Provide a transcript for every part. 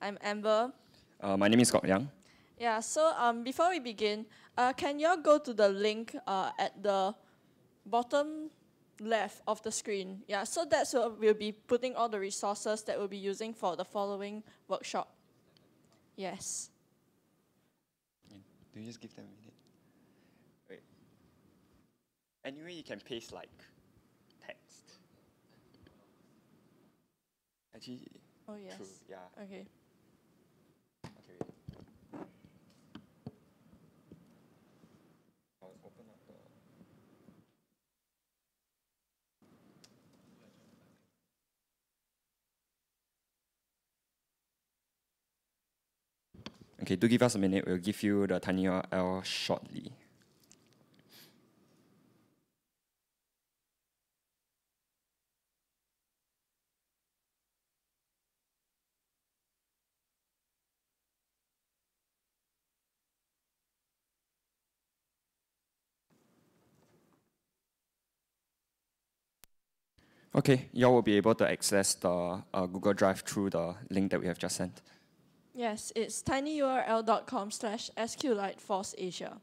I'm Amber. Uh, my name is Kok Liang. Yeah, so um, before we begin, uh, can you all go to the link uh, at the bottom left of the screen? Yeah, so that's where we'll be putting all the resources that we'll be using for the following workshop. Yes. Do you just give them a minute? Wait. Anyway, you can paste like text. Actually, Oh, yes. true. Yeah. Okay. Okay. Wait. I'll open up the. Okay, do give us a minute. We'll give you the tiny URL shortly. Okay, you all will be able to access the uh, Google Drive through the link that we have just sent. Yes, it's tinyurl.com slash sqlitefossasia.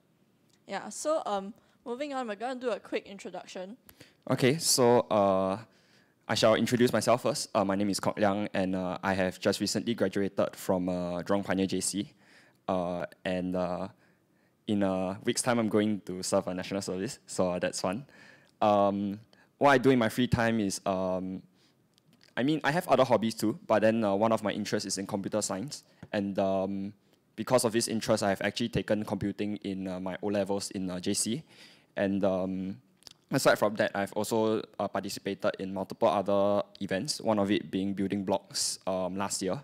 Yeah, so um, moving on, we're going to do a quick introduction. Okay, so uh, I shall introduce myself first. Uh, my name is Kok Liang, and uh, I have just recently graduated from uh, Jurong Pioneer JC. Uh, and uh, in a week's time, I'm going to serve a national service, so uh, that's fun. Um, what I do in my free time is, um, I mean, I have other hobbies too, but then uh, one of my interests is in computer science. And um, because of this interest, I have actually taken computing in uh, my O levels in uh, JC. And um, aside from that, I've also uh, participated in multiple other events, one of it being BuildingBloCS um, last year.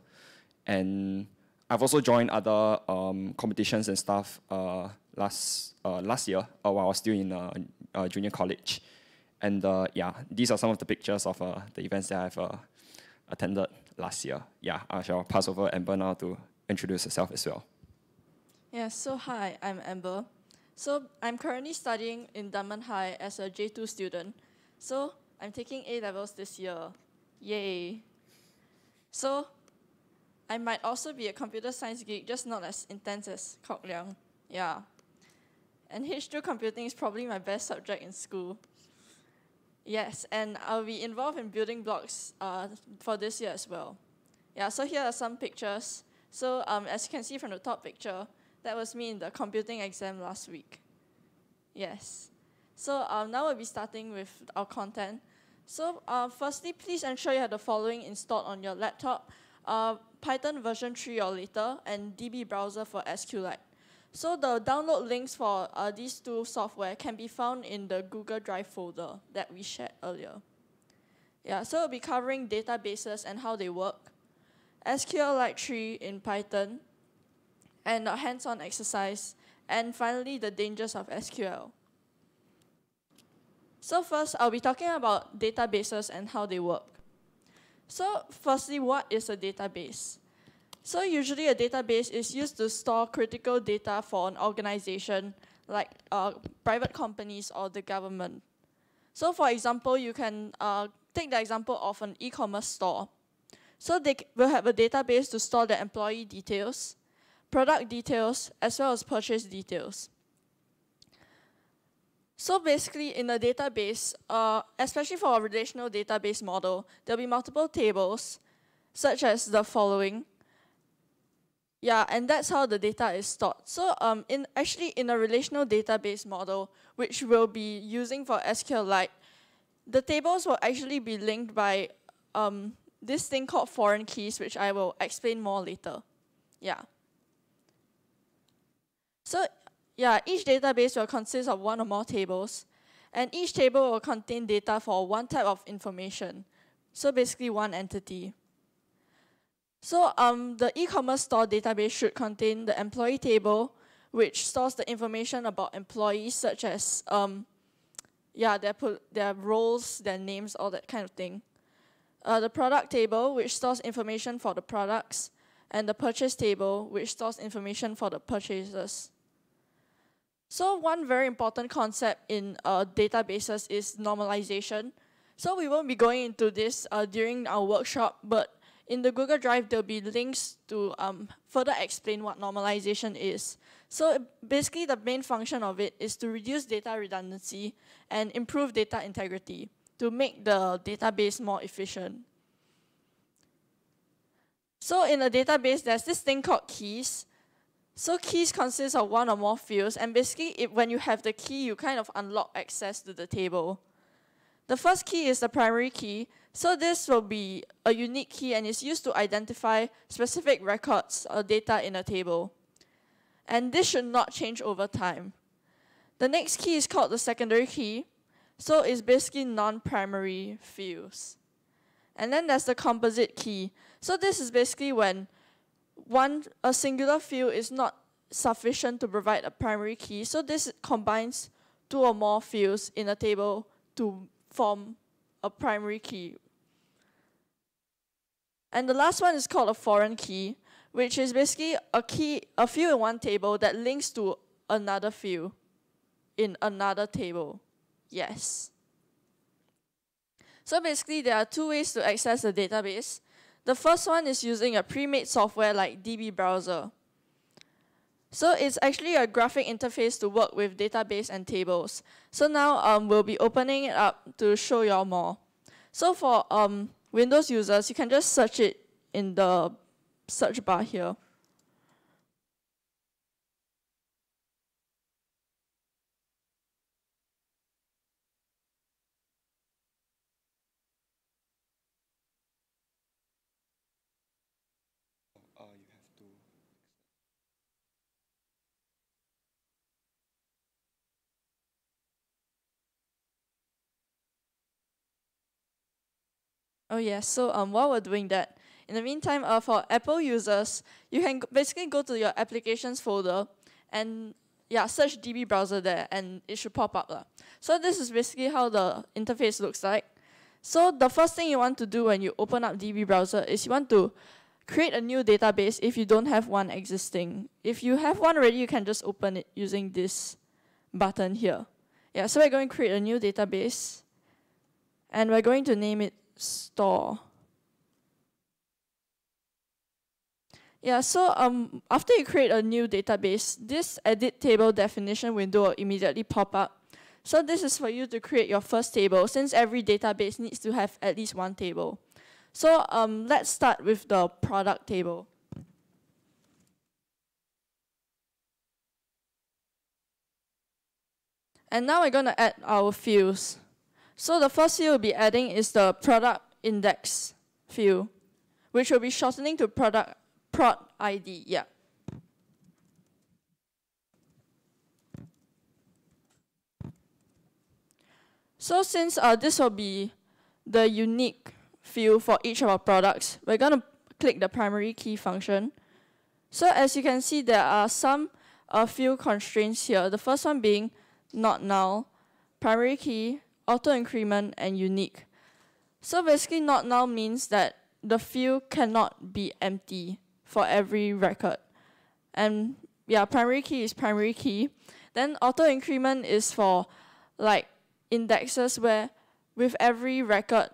And I've also joined other um, competitions and stuff uh, last, uh, last year while I was still in junior college. And uh, yeah, these are some of the pictures of uh, the events that I've uh, attended last year. Yeah, I shall pass over Amber now to introduce herself as well. Yeah, so hi, I'm Amber. So I'm currently studying in Dunman High as a J2 student. So I'm taking A levels this year. Yay. So I might also be a computer science geek, just not as intense as Kok Liang. Yeah. And H2 computing is probably my best subject in school. Yes, and I'll be involved in BuildingBloCS uh, for this year as well. Yeah, so here are some pictures. So um, as you can see from the top picture, that was me in the computing exam last week. Yes. So um, now we'll be starting with our content. So uh, firstly, please ensure you have the following installed on your laptop. Uh, Python version 3 or later, and DB browser for SQLite. So the download links for uh, these two software can be found in the Google Drive folder that we shared earlier. Yeah, so we'll be covering databases and how they work, SQLite 3 in Python, and a hands-on exercise, and finally the dangers of SQL. So first, I'll be talking about databases and how they work. So firstly, what is a database? So usually a database is used to store critical data for an organization like uh, private companies or the government. So for example, you can uh, take the example of an e-commerce store. So they will have a database to store the employee details, product details, as well as purchase details. So basically, in a database, uh, especially for a relational database model, there'll be multiple tables, such as the following. Yeah, and that's how the data is stored. So um, in actually in a relational database model, which we'll be using for SQLite, the tables will actually be linked by um, this thing called foreign keys, which I will explain more later. Yeah. So yeah, each database will consist of one or more tables, and each table will contain data for one type of information. So basically one entity. So um, the e-commerce store database should contain the employee table, which stores the information about employees, such as um, yeah, their their roles, their names, all that kind of thing. Uh, the product table, which stores information for the products, and the purchase table, which stores information for the purchases. So one very important concept in uh, databases is normalization. So we won't be going into this uh, during our workshop, but in the Google Drive, there'll be links to um, further explain what normalization is. So basically, the main function of it is to reduce data redundancy and improve data integrity to make the database more efficient. So in a database, there's this thing called keys. So keys consist of one or more fields, and basically, it, when you have the key, you kind of unlock access to the table. The first key is the primary key, so this will be a unique key and is used to identify specific records or data in a table. And this should not change over time. The next key is called the secondary key, so it's basically non-primary fields. And then there's the composite key. So this is basically when one a singular field is not sufficient to provide a primary key. So this combines two or more fields in a table to form a primary key. And the last one is called a foreign key, which is basically a key, a field in one table that links to another field in another table. Yes. So basically, there are two ways to access the database. The first one is using a pre-made software like DB Browser. So it's actually a graphic interface to work with database and tables. So now um, we'll be opening it up to show you all more. So for um, Windows users, you can just search it in the search bar here. Oh yes, so um, while we're doing that, in the meantime, uh, for Apple users, you can basically go to your applications folder and yeah, search DB browser there and it should pop up. La. So this is basically how the interface looks like. So the first thing you want to do when you open up DB browser is you want to create a new database if you don't have one existing. If you have one already, you can just open it using this button here. Yeah, so we're going to create a new database and we're going to name it store. Yeah, so um, after you create a new database, this edit table definition window will immediately pop up. So this is for you to create your first table, since every database needs to have at least one table. So um, let's start with the product table. And now we're going to add our fields. So the first field we'll be adding is the product index field, which will be shortening to product prod ID. Yeah. So since uh, this will be the unique field for each of our products, we're going to click the primary key function. So as you can see, there are some uh, field constraints here. The first one being not null, primary key, auto increment, and unique. So basically not null means that the field cannot be empty for every record. And yeah, primary key is primary key. Then auto increment is for like indexes where with every record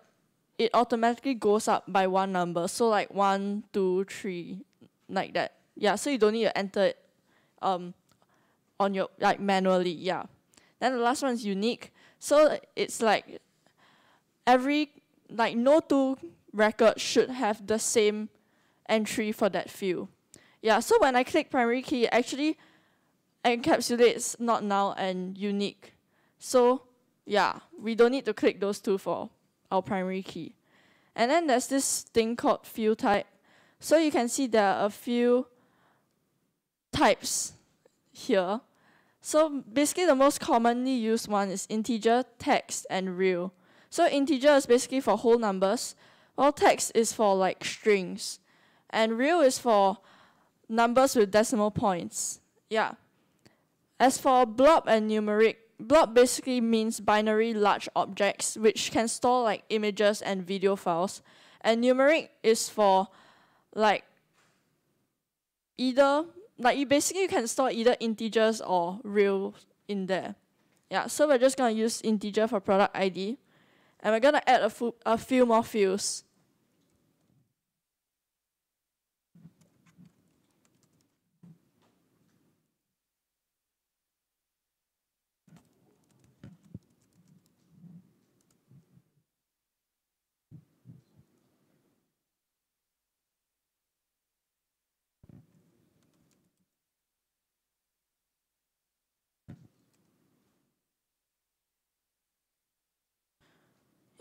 it automatically goes up by one number. So like one, two, three, like that. Yeah, so you don't need to enter it um on your like manually, yeah. Then the last one is unique. So it's like every, like no two records should have the same entry for that field. Yeah, so when I click primary key, it actually encapsulates not null and unique. So yeah, we don't need to click those two for our primary key. And then there's this thing called field type. So you can see there are a few types here. So basically the most commonly used one is integer, text, and real. So integer is basically for whole numbers, while text is for like strings. And real is for numbers with decimal points. Yeah. As for blob and numeric, blob basically means binary large objects which can store like images and video files. And numeric is for like either like you basically you can store either integers or real in there. Yeah, so we're just gonna use integer for product ID. And we're gonna add a, a few more fields.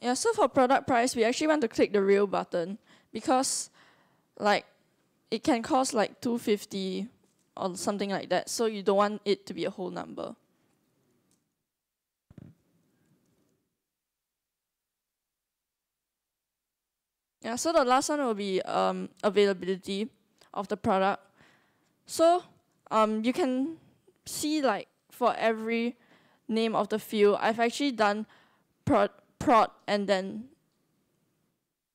Yeah, so for product price, we actually want to click the real button because like it can cost like 250 or something like that. So you don't want it to be a whole number. Yeah, so the last one will be um, availability of the product. So um, you can see like for every name of the field, I've actually done prod and then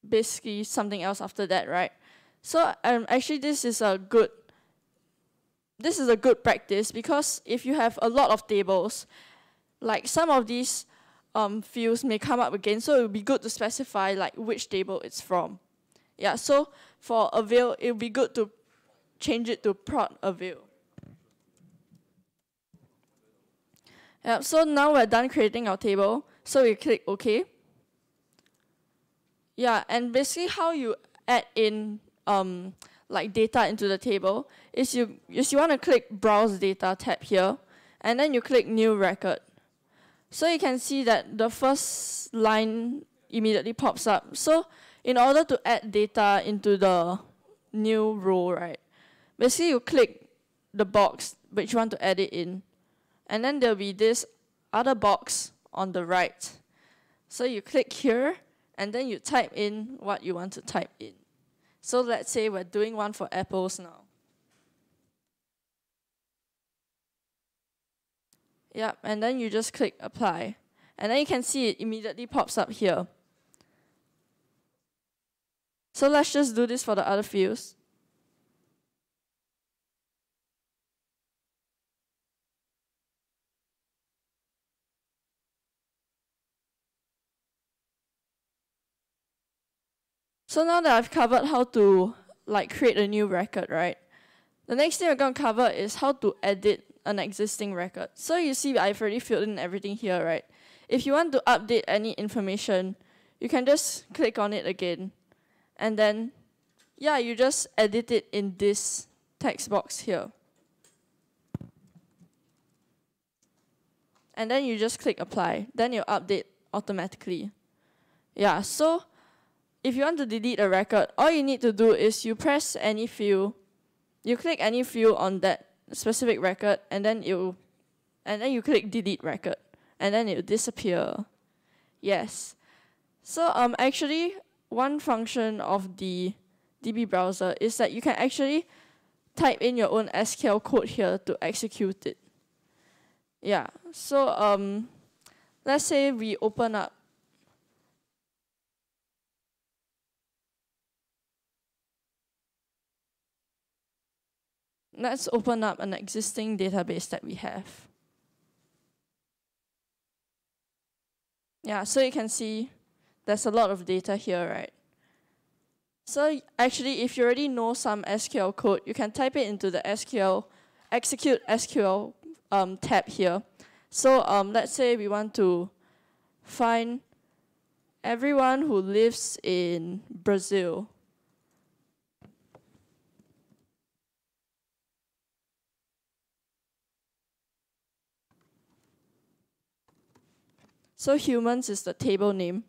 basically something else after that, right? So um, actually this is a good this is a good practice because if you have a lot of tables, like some of these um, fields may come up again, so it would be good to specify like which table it's from. Yeah, so for avail, it would be good to change it to prod avail. Yeah, so now we're done creating our table. So we click OK. Yeah, and basically how you add in um, like data into the table is you is you want to click Browse Data tab here, and then you click New Record. So you can see that the first line immediately pops up. So in order to add data into the new row, right, basically you click the box which you want to add it in, and then there'll be this other box on the right. So you click here, and then you type in what you want to type in. So let's say we're doing one for apples now. Yep, and then you just click apply. And then you can see it immediately pops up here. So let's just do this for the other fields. So now that I've covered how to like create a new record, right? The next thing we're going to cover is how to edit an existing record. So you see I've already filled in everything here, right? If you want to update any information, you can just click on it again. And then, yeah, you just edit it in this text box here. And then you just click apply. Then you update automatically. Yeah, so if you want to delete a record, all you need to do is you press any field, you click any field on that specific record, and then you, and then you click delete record, and then it will disappear. Yes. So um actually one function of the DB browser is that you can actually type in your own SQL code here to execute it. Yeah. So um let's say we open up let's open up an existing database that we have. Yeah, so you can see there's a lot of data here, right? So actually, if you already know some SQL code, you can type it into the SQL, execute SQL um, tab here. So um, let's say we want to find everyone who lives in Brazil. So humans is the table name.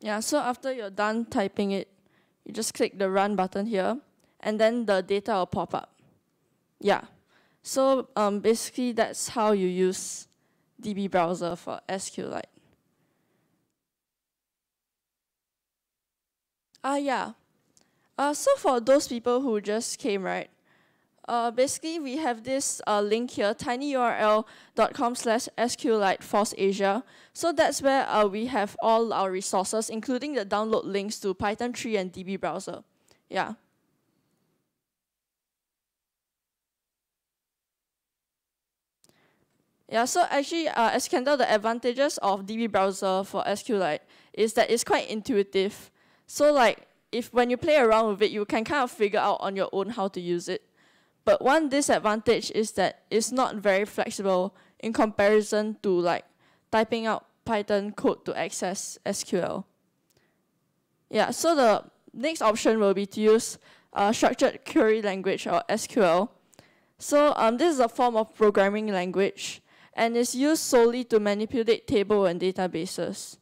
Yeah, so after you're done typing it, you just click the run button here, and then the data will pop up. Yeah, so um, basically that's how you use DB browser for SQLite. Ah, yeah. Uh, so for those people who just came, right, uh, basically we have this uh, link here, tinyurl.com slash SQLite FOSSASIA. So that's where uh, we have all our resources, including the download links to Python 3 and DB browser. Yeah. Yeah, so actually, uh, as you can tell, the advantages of DB browser for SQLite is that it's quite intuitive. So like, if when you play around with it, you can kind of figure out on your own how to use it. But one disadvantage is that it's not very flexible in comparison to like typing out Python code to access SQL. Yeah, so the next option will be to use uh, structured query language or SQL. So um, this is a form of programming language and is used solely to manipulate table and databases.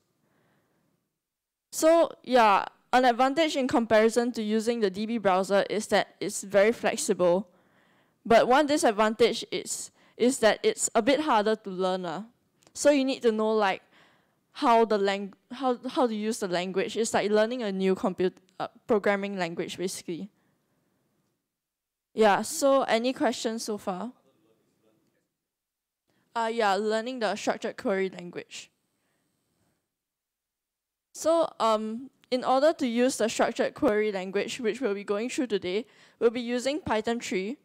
So yeah, an advantage in comparison to using the DB browser is that it's very flexible. But one disadvantage is, is that it's a bit harder to learn. Uh. So you need to know like how the lang how how to use the language. It's like learning a new computer uh, programming language basically. Yeah, so any questions so far? Uh, yeah, learning the structured query language. So um, in order to use the structured query language, which we'll be going through today, we'll be using Python 3.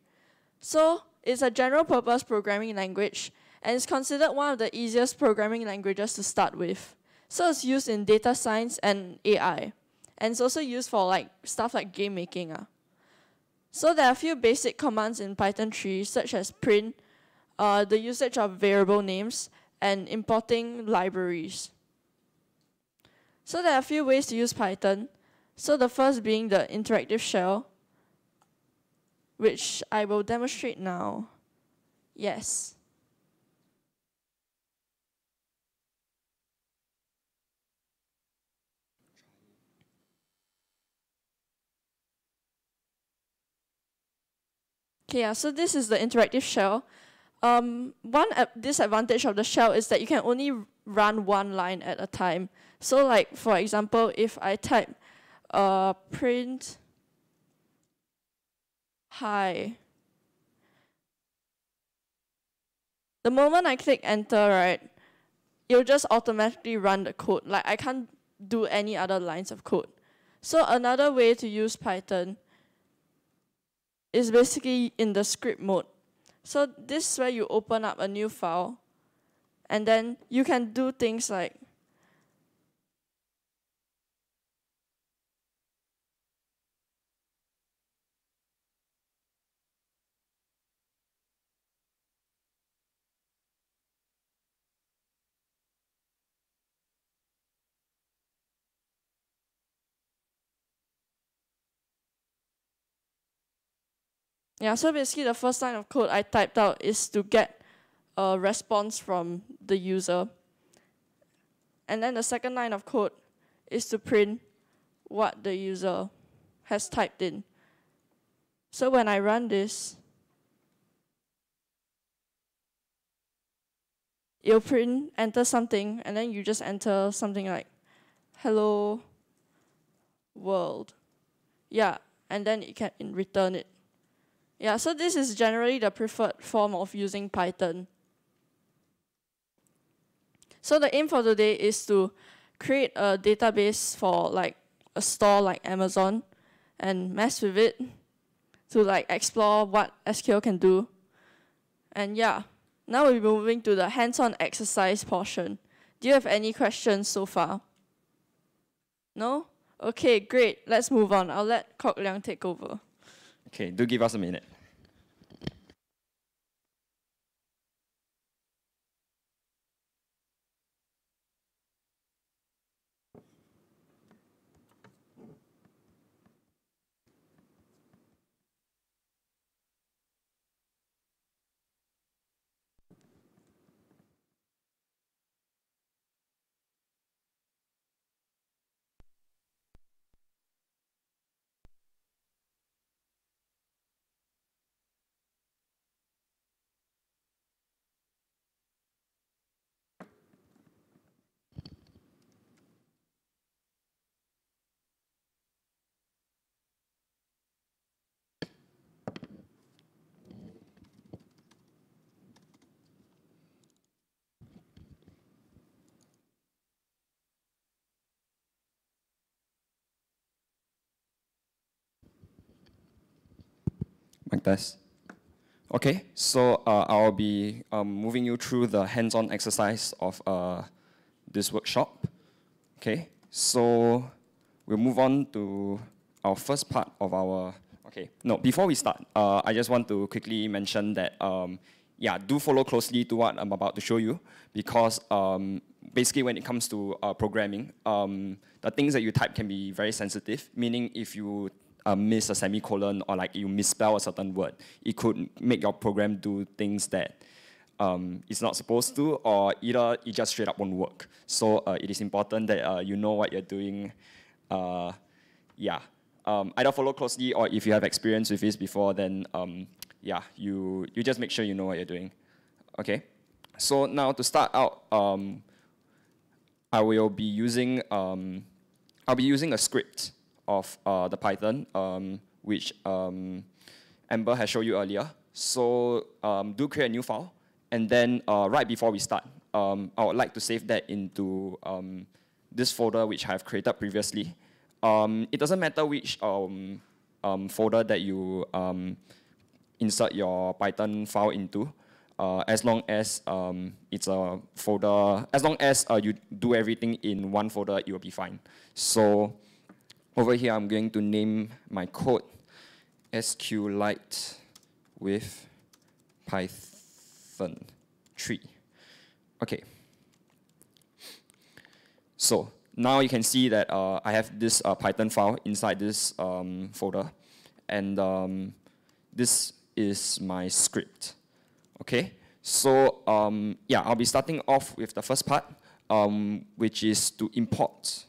So it's a general purpose programming language, and it's considered one of the easiest programming languages to start with. So it's used in data science and AI. And it's also used for like stuff like game making. Uh. So there are a few basic commands in Python 3, such as print, uh, the usage of variable names, and importing libraries. So there are a few ways to use Python. So the first being the interactive shell, which I will demonstrate now. Yes. Okay, yeah, so this is the interactive shell. Um, one disadvantage of the shell is that you can only run one line at a time. So like, for example, if I type uh, print hi, the moment I click enter, right, it'll just automatically run the code. Like I can't do any other lines of code. So another way to use Python is basically in the script mode. So this is where you open up a new file and then you can do things like Yeah, so basically the first line of code I typed out is to get a response from the user. And then the second line of code is to print what the user has typed in. So when I run this, you'll print, enter something, and then you just enter something like, hello world. Yeah, and then it can return it. Yeah, so this is generally the preferred form of using Python. So the aim for today is to create a database for like a store like Amazon and mess with it to like explore what SQL can do. And yeah, now we'll be moving to the hands-on exercise portion. Do you have any questions so far? No? Okay, great. Let's move on. I'll let Kok Liang take over. Okay, do give us a minute. Like this. Okay, so uh, I'll be um, moving you through the hands-on exercise of uh, this workshop. Okay, so we'll move on to our first part of our, okay, no, before we start, uh, I just want to quickly mention that, um, yeah, do follow closely to what I'm about to show you because um, basically when it comes to uh, programming, um, the things that you type can be very sensitive, meaning if you uh, miss a semicolon or like you misspell a certain word. It could make your program do things that um, it's not supposed to, or either it just straight up won't work. So uh, it is important that uh, you know what you're doing. Uh, yeah, um, either follow closely, or if you have experience with this before, then um, yeah, you you just make sure you know what you're doing. Okay. So now to start out, um, I will be using um, I'll be using a script of uh, the Python, um, which um, Amber has shown you earlier. So um, do create a new file, and then uh, right before we start, um, I would like to save that into um, this folder which I have created previously. Um, it doesn't matter which folder that you insert your Python file into, uh, as long as um, it's a folder, as long as uh, you do everything in one folder, it will be fine. So over here, I'm going to name my code SQLite with Python 3. Okay. So now you can see that uh, I have this uh, Python file inside this um, folder. And um, this is my script. Okay, so um, yeah, I'll be starting off with the first part, um, which is to import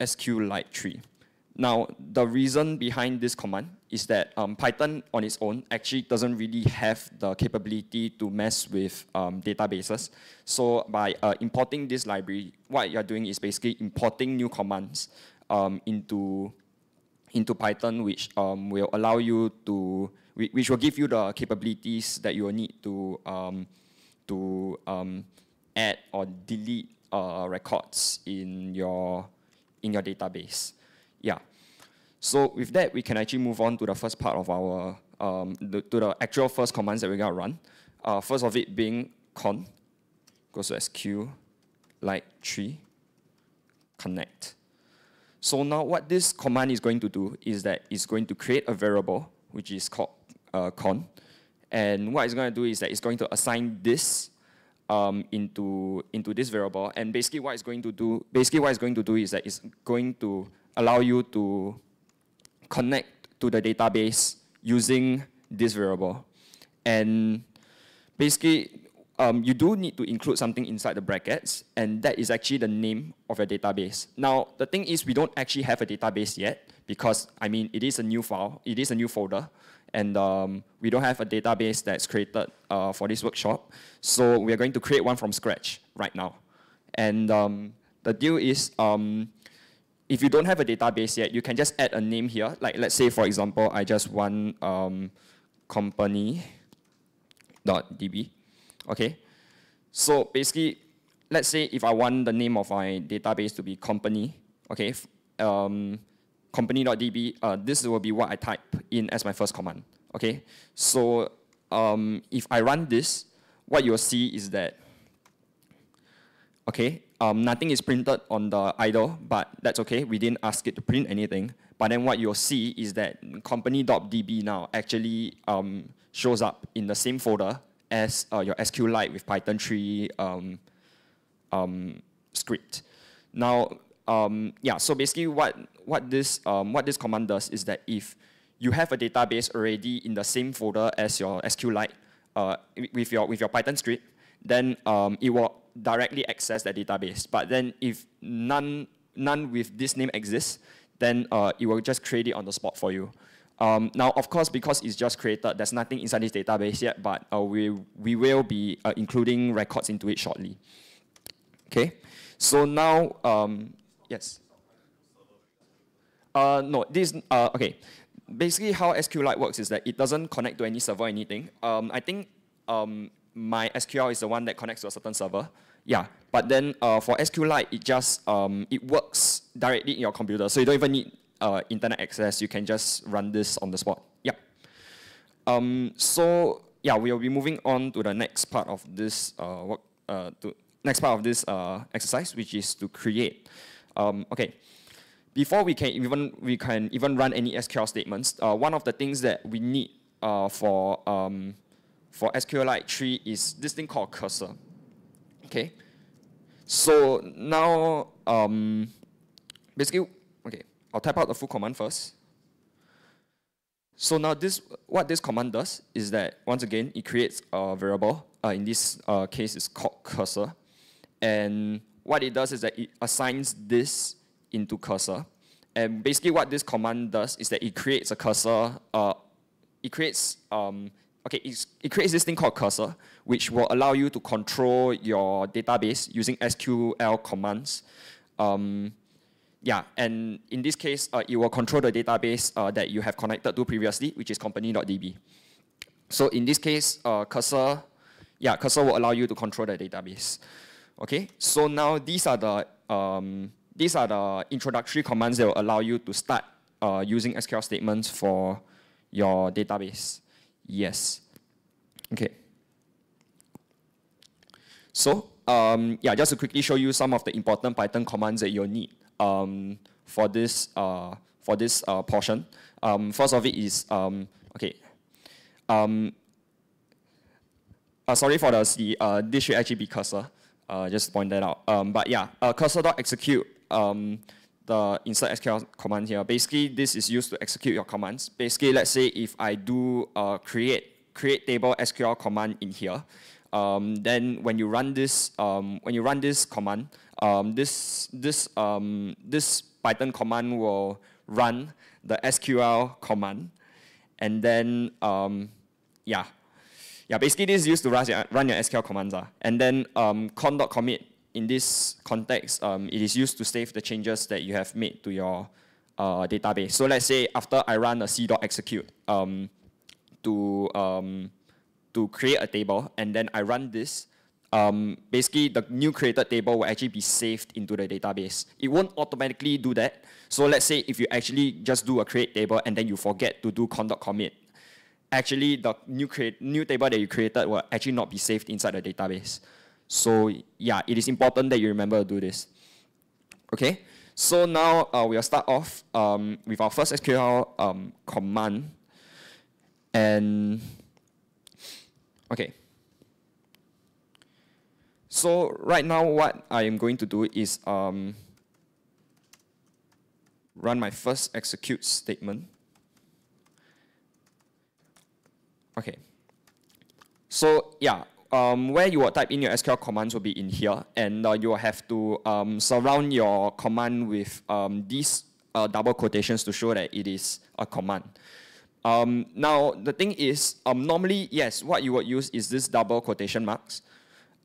SQLite 3. Now, the reason behind this command is that um, Python on its own actually doesn't really have the capability to mess with um, databases. So by uh, importing this library, what you're doing is basically importing new commands um, into, into Python, which um, will allow you to which will give you the capabilities that you will need to um, to um, add or delete uh, records in your in your database. Yeah. So with that, we can actually move on to the first part of our um, the, to the actual first commands that we're gonna run. Uh, first of it being con goes to SQ like tree connect. So now what this command is going to do is that it's going to create a variable which is called uh, con. And what it's going to do is that it's going to assign this um, into, into this variable. And basically what it's going to do, basically what it's going to do is that it's going to allow you to connect to the database using this variable. And basically, um, you do need to include something inside the brackets, and that is actually the name of your database. Now, the thing is, we don't actually have a database yet, because, I mean, it is a new file, it is a new folder and um, we don't have a database that's created uh, for this workshop. So we are going to create one from scratch right now. And um, the deal is, um, if you don't have a database yet, you can just add a name here. Like let's say, for example, I just want um, company.db. Okay. So basically, let's say if I want the name of my database to be company, okay, um, company.db, uh, this will be what I type in as my first command. Okay, so um, if I run this, what you'll see is that, okay, um, nothing is printed on the IDLE, but that's okay. We didn't ask it to print anything. But then what you'll see is that company.db now actually um, shows up in the same folder as uh, your SQLite with Python 3 um, um, script. Now, um, yeah, so basically what, what, this, um, what this command does is that if you have a database already in the same folder as your SQLite uh, with, your, with your Python script, then um, it will directly access that database. But then if none, none with this name exists, then uh, it will just create it on the spot for you. Um, now, of course, because it's just created, there's nothing inside this database yet, but uh, we, we will be uh, including records into it shortly. Okay, so now um, Yes. Uh, no, this, uh, okay. Basically, how SQLite works is that it doesn't connect to any server or anything. Um, I think um, MySQL is the one that connects to a certain server. Yeah, but then uh, for SQLite, it just, um, it works directly in your computer. So you don't even need uh, internet access. You can just run this on the spot. Yep. Um, so yeah, we'll be moving on to the next part of this uh, work, uh, to next part of this uh, exercise, which is to create um, okay, before we can even we can even run any SQL statements, uh, one of the things that we need uh, for um, for SQLite 3 is this thing called cursor. Okay, so now um, basically, I'll type out the full command first. So now this, what this command does is that once again, it creates a variable. Uh, in this uh, case, it's called cursor. And what it does is that it assigns this into cursor. And basically what this command does is that it creates a cursor, uh, it creates, um, okay, it creates this thing called cursor, which will allow you to control your database using SQL commands. Um, yeah, and in this case, uh, it will control the database uh, that you have connected to previously, which is company.db. So in this case, uh, cursor, yeah, cursor will allow you to control the database. Okay, so now these are the um, these are the introductory commands that will allow you to start uh, using SQL statements for your database. Yes. Okay. So um, yeah, just to quickly show you some of the important Python commands that you'll need um, for this uh, for this uh, portion. Um, first of it is um, okay. Um, uh, sorry for the uh, this should actually be cursor. Uh, just point that out. Um, but yeah, uh, cursor.execute um, the insert SQL command here. Basically, this is used to execute your commands. Basically, let's say if I do uh, create create table SQL command in here, um, then when you run this um, when you run this command, um, this this um, this Python command will run the SQL command, and then um, yeah, yeah. Basically, this is used to run your, run your SQL commands, uh, and then um, con.commit in this context, um, it is used to save the changes that you have made to your uh, database. So let's say after I run a c.execute um, to um, to create a table, and then I run this, um, basically the new created table will actually be saved into the database. It won't automatically do that. So let's say if you actually just do a create table and then you forget to do con.commit, actually the new create new table that you created will actually not be saved inside the database. So yeah, it is important that you remember to do this. Okay, so now uh, we'll start off um, with our first SQL um, command. And okay. So right now what I am going to do is um, run my first execute statement. Okay. So yeah, um, where you will type in your SQL commands will be in here, and uh, you will have to um, surround your command with um, these uh, double quotations to show that it is a command. Um, now, the thing is, um, normally, yes, what you would use is this double quotation marks,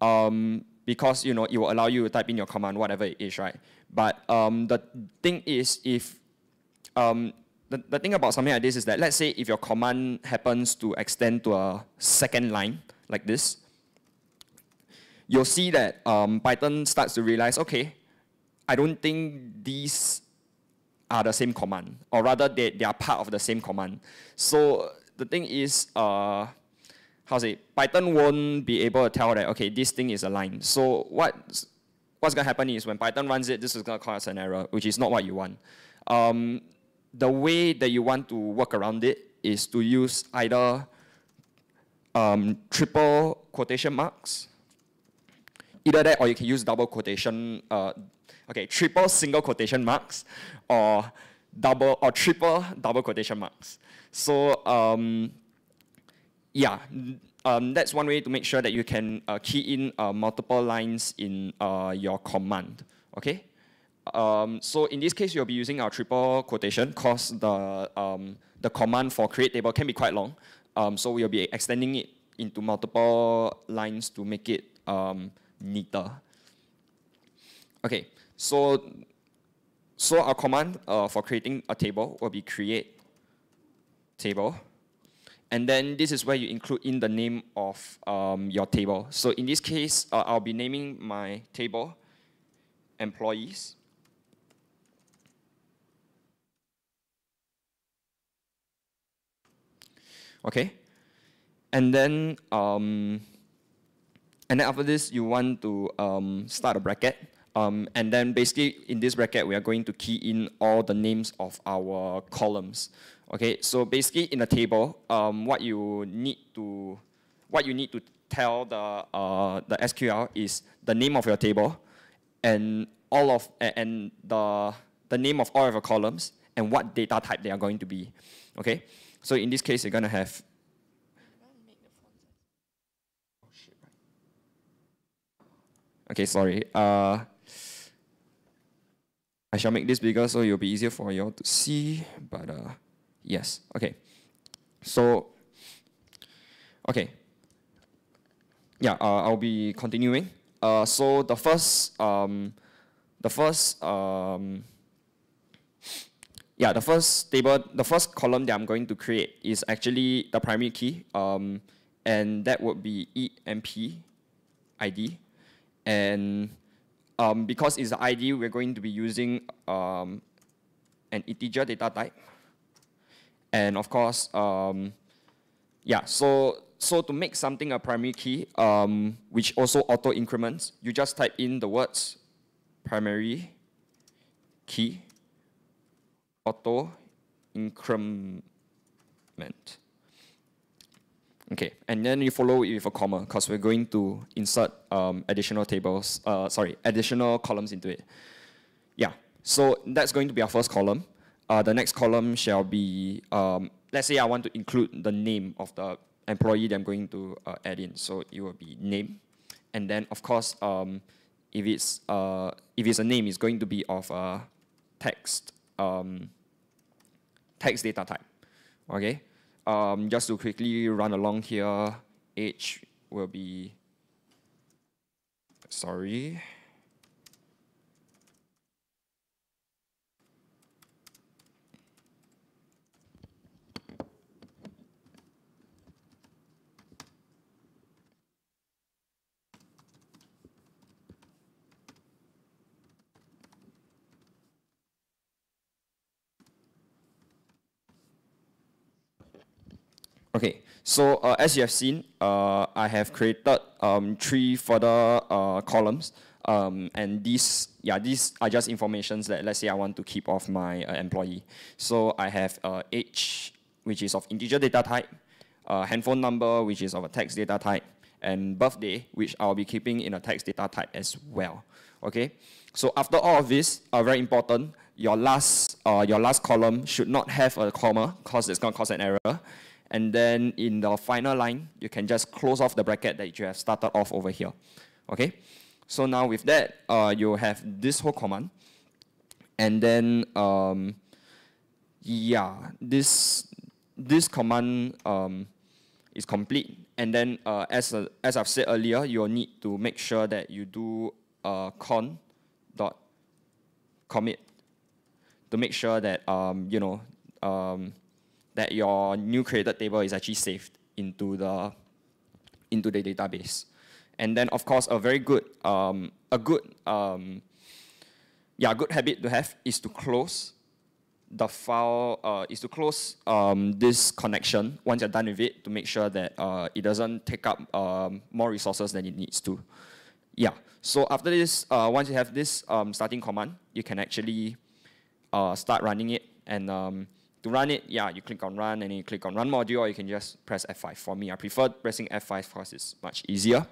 um, because, you know, it will allow you to type in your command, whatever it is, right? But the thing is, if the, the thing about something like this is that let's say if your command happens to extend to a second line like this, you'll see that um, Python starts to realize, okay, I don't think these are the same command, or rather they, they are part of the same command. So the thing is, uh, how say, Python won't be able to tell that, okay, this thing is a line. So what, what's going to happen is when Python runs it, this is going to cause an error, which is not what you want. Um, the way that you want to work around it is to use either um, triple quotation marks Either that or you can use double quotation, uh, okay, triple single quotation marks or double or triple double quotation marks. So um, yeah, um, that's one way to make sure that you can uh, key in uh, multiple lines in uh, your command. Okay. Um, so in this case, you'll be using our triple quotation because the um, the command for create table can be quite long. Um, so we'll be extending it into multiple lines to make it um, neater. Okay, so so our command uh, for creating a table will be create table. And then this is where you include in the name of um, your table. So in this case, uh, I'll be naming my table employees. Okay. And then um, and then after this, you want to um, start a bracket. Um, and then basically in this bracket, we are going to key in all the names of our columns. Okay, so basically in a table, um, what you need to what you need to tell the uh, the SQL is the name of your table, and all of and the the name of all of your columns and what data type they are going to be. Okay, So in this case, you're gonna have. Okay, sorry. Uh, I shall make this bigger so it'll be easier for you all to see. But uh, yes, okay. So, okay. Yeah, uh, I'll be continuing. Uh, so the first, um, the first, um, yeah, the first table, the first column that I'm going to create is actually the primary key, um, and that would be EMP ID. And um, because it's the ID, we're going to be using um, an integer data type. And of course, um, yeah, so, so to make something a primary key, um, which also auto increments, you just type in the words primary key auto increment. Okay, and then you follow it with a comma because we're going to insert um, additional tables, uh, sorry, additional columns into it. Yeah, so that's going to be our first column. Uh, the next column shall be, um, let's say I want to include the name of the employee that I'm going to uh, add in. So it will be name. And then, of course, um, if, it's, uh, if it's a name, it's going to be of a text, um, text data type. Okay, um, just to quickly run along here, age will be, sorry, Okay, so uh, as you have seen, uh, I have created um, three further uh, columns. Um, and these, yeah, these are just informations that let's say I want to keep of my uh, employee. So I have uh, age, which is of integer data type, uh, handphone number, which is of a text data type, and birthday, which I'll be keeping in a text data type as well. Okay, so after all of this, uh, very important, your last, your last column should not have a comma, because it's going to cause an error. And then in the final line, you can just close off the bracket that you have started off over here. Okay? So now with that, uh, you have this whole command. And then, um, yeah, this, this command um, is complete. And then, uh, as, a, as I've said earlier, you'll need to make sure that you do uh, con dot commit to make sure that, um, you know, um, that your new created table is actually saved into the into the database. And then, of course, a very good, um, a good, um, yeah, good habit to have is to close the file, uh, is to close um, this connection once you're done with it to make sure that uh, it doesn't take up um, more resources than it needs to. Yeah, so after this, uh, once you have this um, starting command, you can actually uh, start running it and um, to run it, yeah, you click on run and you click on run module or you can just press F5. For me, I prefer pressing F5 because it's much easier.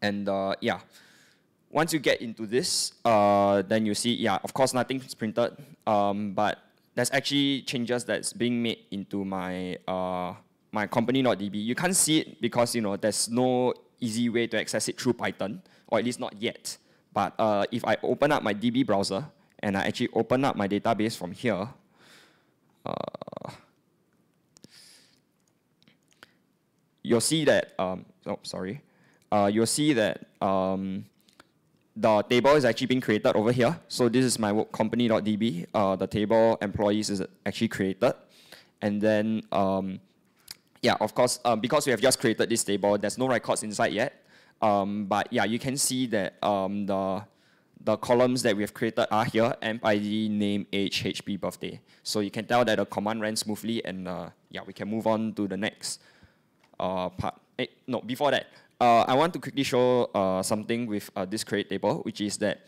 And uh, yeah, once you get into this, uh, then you see, yeah, of course, nothing's printed, um, but there's actually changes that's being made into my uh, my company.db. You can't see it because, you know, there's no easy way to access it through Python, or at least not yet. But uh, if I open up my DB browser and I actually open up my database from here, uh, you'll see that, um, oh, sorry, uh, you'll see that um, the table is actually being created over here. So this is my company.db. Uh, the table employees is actually created. And then, um, yeah, of course, um, because we have just created this table, there's no records inside yet. Um, but yeah, you can see that um, the the columns that we have created are here, emp ID, name, age, HP, birthday. So you can tell that the command ran smoothly and uh, yeah, we can move on to the next uh, part. Eh, no, before that, uh, I want to quickly show uh, something with uh, this create table, which is that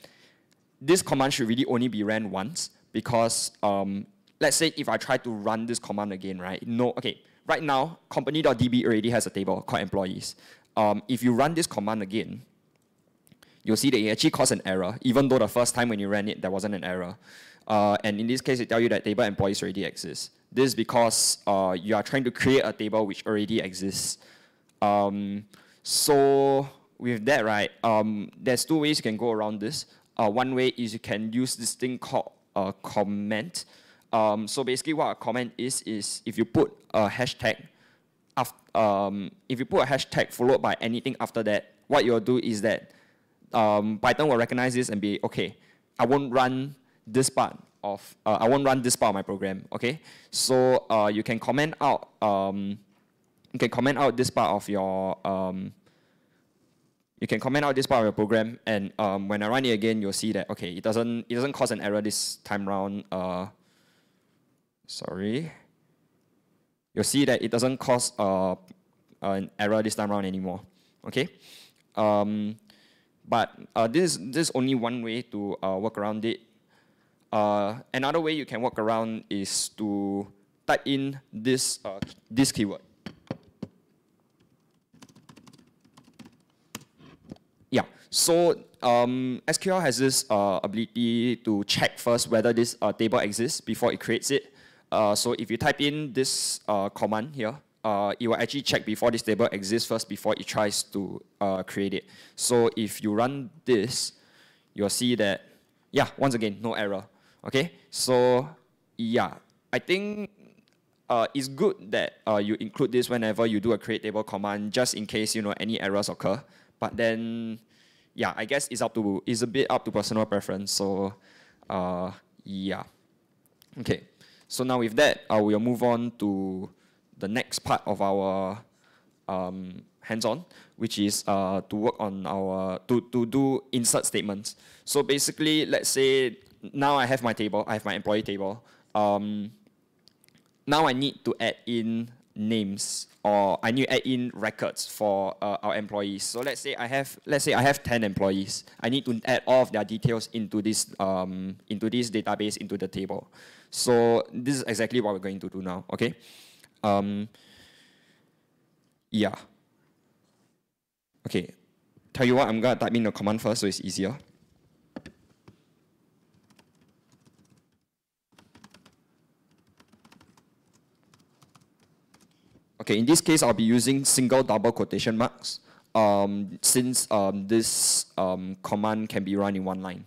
this command should really only be ran once because um, let's say if I try to run this command again, right? No, okay, right now, company.db already has a table called employees. Um, if you run this command again, you'll see that it actually caused an error, even though the first time when you ran it, there wasn't an error. Uh, and in this case, it tells you that table employees already exist. This is because uh, you are trying to create a table which already exists. Um, so with that, right, um, there's two ways you can go around this. Uh, one way is you can use this thing called a comment. Um, so basically what a comment is, is if you put a hashtag, after, um, if you put a hashtag followed by anything after that, what you'll do is that um, Python will recognize this and be, okay, I won't run this part of, uh, I won't run this part of my program, okay? So uh, you can comment out, um, you can comment out this part of your, um, you can comment out this part of your program, and um, when I run it again, you'll see that, okay, it doesn't, it doesn't cause an error this time round. Uh, sorry. You'll see that it doesn't cause uh, an error this time around anymore, okay? Um, but uh, this, this is only one way to uh, work around it. Uh, another way you can work around is to type in this, uh, this keyword. Yeah, so um, SQL has this uh, ability to check first whether this uh, table exists before it creates it. So if you type in this command here, uh, it will actually check before this table exists first before it tries to uh, create it. So if you run this, you'll see that, yeah, once again, no error. Okay, so yeah, I think uh, it's good that uh, you include this whenever you do a create table command, just in case you know any errors occur. But then, yeah, I guess it's up to it's a bit up to personal preference. So, uh, yeah, okay. So now with that, uh, we'll move on to the next part of our um, hands-on, which is uh, to work on our, to, to do insert statements. So basically, let's say now I have my table, I have my employee table. Um, now I need to add in names or I need to add in records for uh, our employees. So let's say I have let's say I have 10 employees. I need to add all of their details into this um, into this database into the table. So this is exactly what we're going to do now, okay? Um, yeah. Okay. Tell you what, I'm gonna type in the command first so it's easier. Okay, in this case, I'll be using single double quotation marks um, since um, this um, command can be run in one line.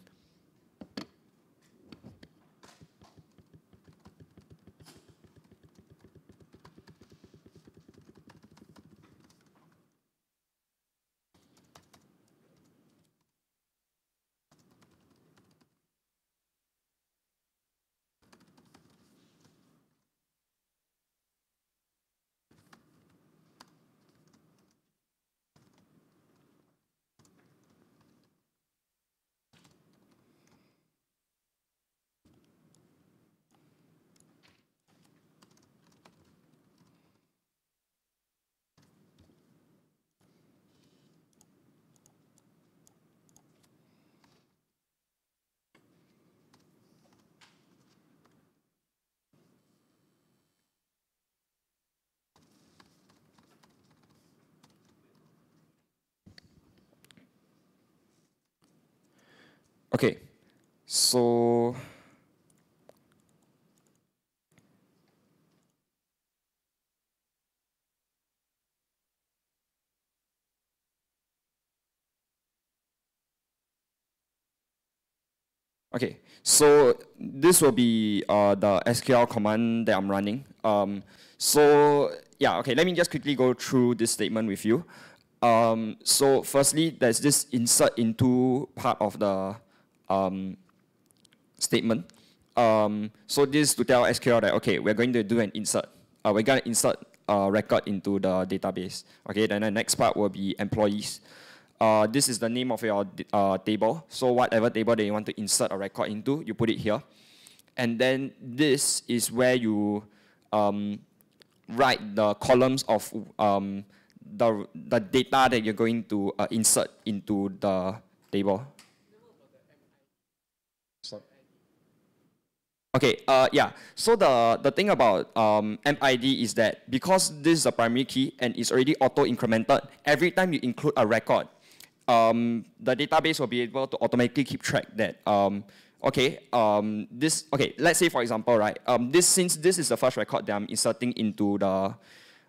Okay, so Okay, so this will be uh, the SQL command that I'm running. Um, so yeah, okay, let me just quickly go through this statement with you. Um, so firstly, there's this insert into part of the um, statement. Um, so this to tell SQL that, okay, we're going to do an insert. Uh, we're going to insert a record into the database. Okay, then the next part will be employees. Uh, this is the name of your uh, table. So whatever table that you want to insert a record into, you put it here. And then this is where you um, write the columns of um, the, the data that you're going to uh, insert into the table. Okay, uh, yeah. So the, the thing about um, MID is that because this is a primary key and it's already auto-incremented, every time you include a record, um, the database will be able to automatically keep track that um, okay, um, this, okay, let's say for example, right, um, this, since this is the first record that I'm inserting into the,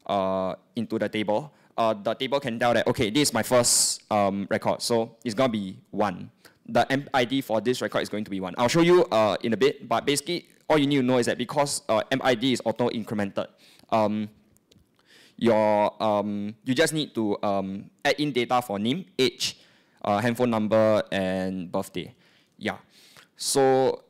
uh, into the table, uh, the table can tell that, okay, this is my first um, record, so it's gonna be one. The MID for this record is going to be one. I'll show you uh, in a bit, but basically all you need to know is that because uh, MID is auto incremented, um, your um, you just need to um, add in data for name, age, uh, handphone number, and birthday. Yeah. So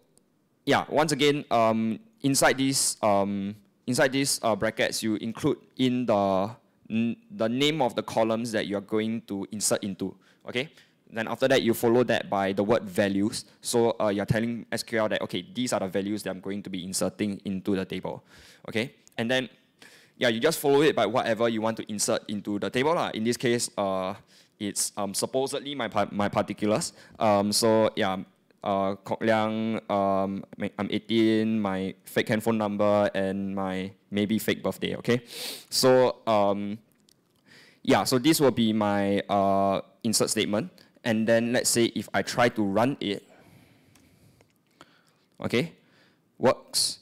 yeah, once again, um, inside these um, inside these uh, brackets, you include in the the name of the columns that you are going to insert into. Okay. Then after that, you follow that by the word values. So uh, you're telling SQL that okay, these are the values that I'm going to be inserting into the table. Okay. And then yeah, you just follow it by whatever you want to insert into the table. Lah. In this case, uh, it's um, supposedly my, my particulars. Um, so yeah, uh, Kok Liang, um, I'm 18, my fake handphone number, and my maybe fake birthday, okay? So um, yeah, so this will be my uh, insert statement. And then let's say if I try to run it, okay, works,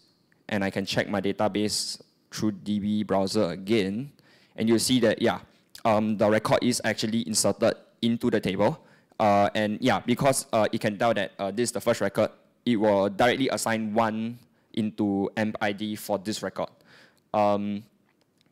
and I can check my database through DB browser again, and you'll see that, yeah, um, the record is actually inserted into the table. Uh, and yeah, because uh, it can tell that uh, this is the first record, it will directly assign one into MID for this record. Um,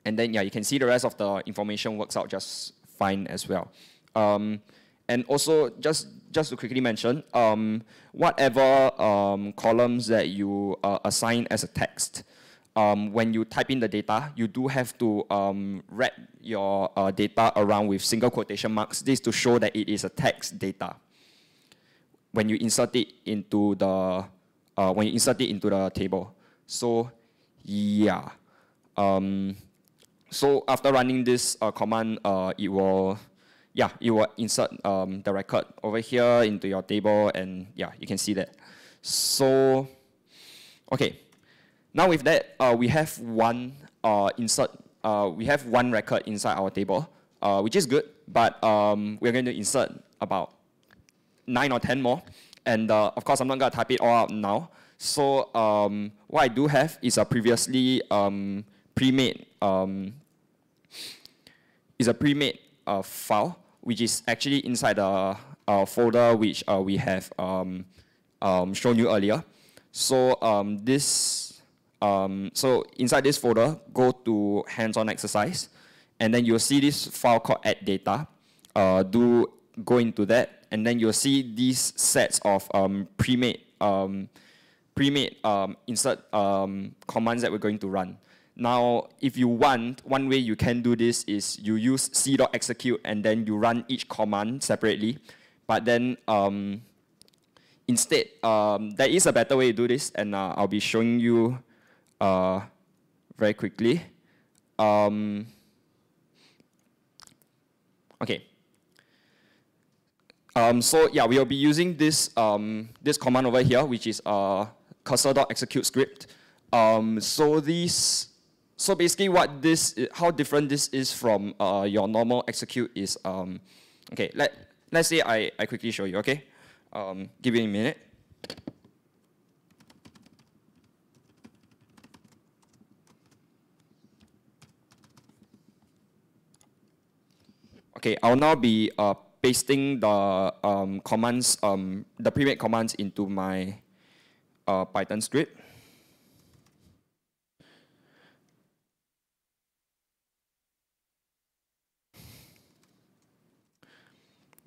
and then yeah, you can see the rest of the information works out just fine as well. Um, and also, just just to quickly mention, um, whatever um, columns that you uh, assign as a text, um, when you type in the data, you do have to um, wrap your uh, data around with single quotation marks. This to show that it is a text data. When you insert it into the uh, when you insert it into the table. So yeah. Um, so after running this uh, command, uh, it will yeah, it will insert um, the record over here into your table and yeah, you can see that. So okay, now with that, uh, we have one uh, insert, uh, we have one record inside our table, uh, which is good, but um, we're going to insert about nine or 10 more. And uh, of course, I'm not going to type it all out now. So um, what I do have is a previously um, pre-made, um, is a pre-made uh, file, which is actually inside the folder which we have um, um, shown you earlier. So this um, so inside this folder, go to hands-on exercise, and then you'll see this file called add data. Uh, do go into that, and then you'll see these sets of um, pre-made um, pre-made um, insert um, commands that we're going to run. Now, if you want, one way you can do this is you use c.execute and then you run each command separately. But then um, instead, um, there is a better way to do this, and uh, I'll be showing you uh, very quickly. Um, okay. Um, so yeah, we'll be using this um, this command over here, which is uh, cursor.execute script. Um, so this, so basically, what this, how different this is from uh, your normal execute is, um, okay. Let let's say I I quickly show you. Okay, um, give me a minute. Okay, I'll now be uh, pasting the um, commands, um, the pre-made commands into my uh, Python script.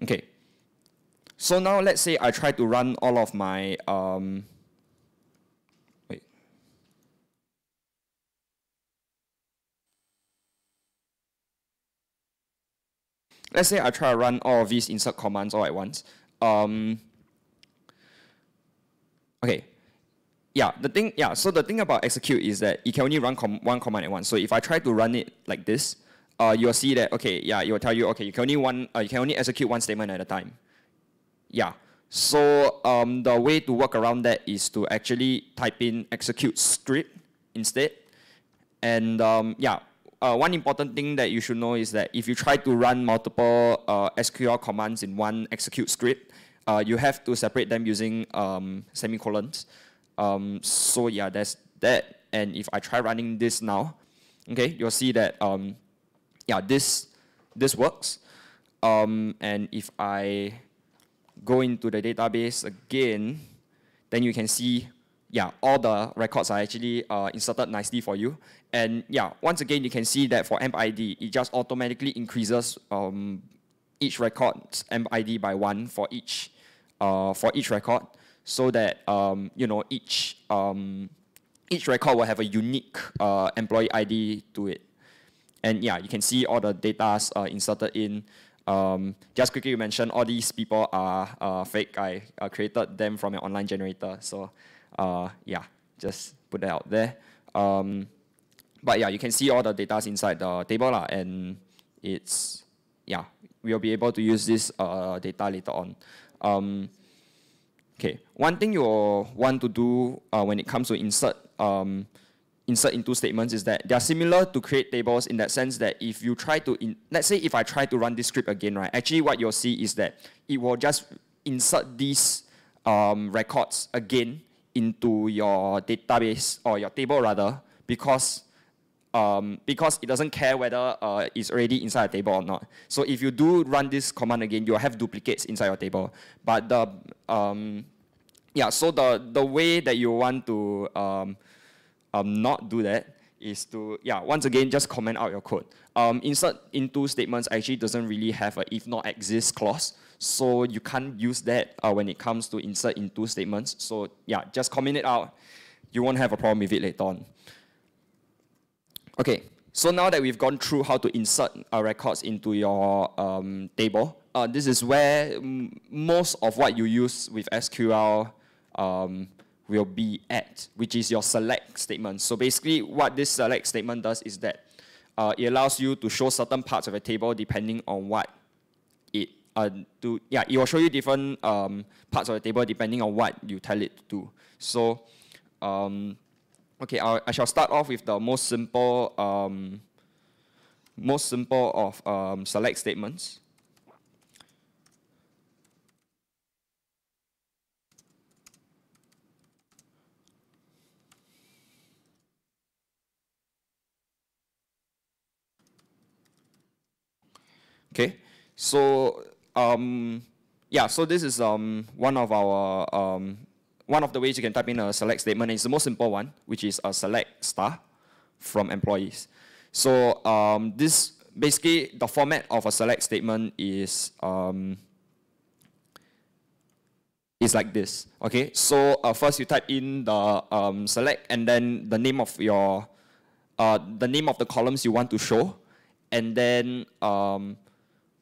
Okay, so now let's say I try to run all of my um, let's say I try to run all of these insert commands all at once. Um, okay. Yeah, the thing, yeah, so the thing about execute is that you can only run com one command at once. So if I try to run it like this, uh, you'll see that, okay, yeah, it will tell you, okay, you can only one, uh, you can only execute one statement at a time. Yeah. So um, the way to work around that is to actually type in execute script instead. And um, yeah, uh, one important thing that you should know is that if you try to run multiple uh, SQL commands in one execute script, uh, you have to separate them using um, semicolons. Um, so yeah, there's that. And if I try running this now, okay, you'll see that um, yeah, this this works. Um, and if I go into the database again, then you can see, yeah, all the records are actually uh, inserted nicely for you. And yeah, once again, you can see that for MID, it just automatically increases um, each record's MID by one for each uh, for each record, so that um, you know each um, each record will have a unique uh, employee ID to it. And yeah, you can see all the data uh, inserted in. Um, just quickly mention, all these people are uh, fake. I uh, created them from an online generator. So uh, yeah, just put that out there. Um, but yeah, you can see all the data inside the table lah, and it's, yeah, we'll be able to use this uh, data later on. Um, okay, one thing you'll want to do uh, when it comes to insert um, insert into statements is that they are similar to create tables in that sense that if you try to, in, let's say if I try to run this script again, right, actually what you'll see is that it will just insert these um, records again into your database or your table rather because um, because it doesn't care whether uh, it's already inside a table or not. So if you do run this command again, you'll have duplicates inside your table. But the um, yeah, so the the way that you want to um, um, not do that is to, yeah, once again, just comment out your code. Um, insert into statements actually doesn't really have a if not exist clause. So you can't use that uh, when it comes to insert into statements. So yeah, just comment it out. You won't have a problem with it later on. Okay, so now that we've gone through how to insert uh, records into your um, table, uh, this is where most of what you use with SQL um, will be at, which is your select statement. So basically what this select statement does is that uh, it allows you to show certain parts of a table depending on what uh, yeah, it will show you different um, parts of the table depending on what you tell it to do. So, um, okay, I'll, I shall start off with the most simple, um, most simple of um, select statements. Okay, so um, yeah, so this is um, one of our um, one of the ways you can type in a select statement. It's the most simple one, which is a select star from employees. So um, this basically the format of a select statement is um, is like this. Okay, so uh, first you type in the um, select and then the name of your uh, the name of the columns you want to show, and then um,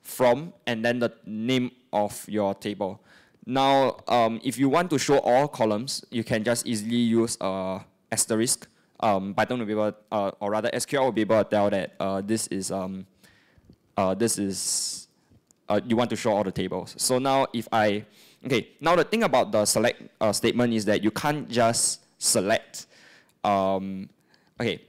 from and then the name of your table. Now, um, if you want to show all columns, you can just easily use uh, asterisk. Um, Python will be able, uh, or rather SQL will be able to tell that uh, this is um, uh, this is uh, you want to show all the tables. So now, if I okay, now the thing about the select uh, statement is that you can't just select. Um, okay,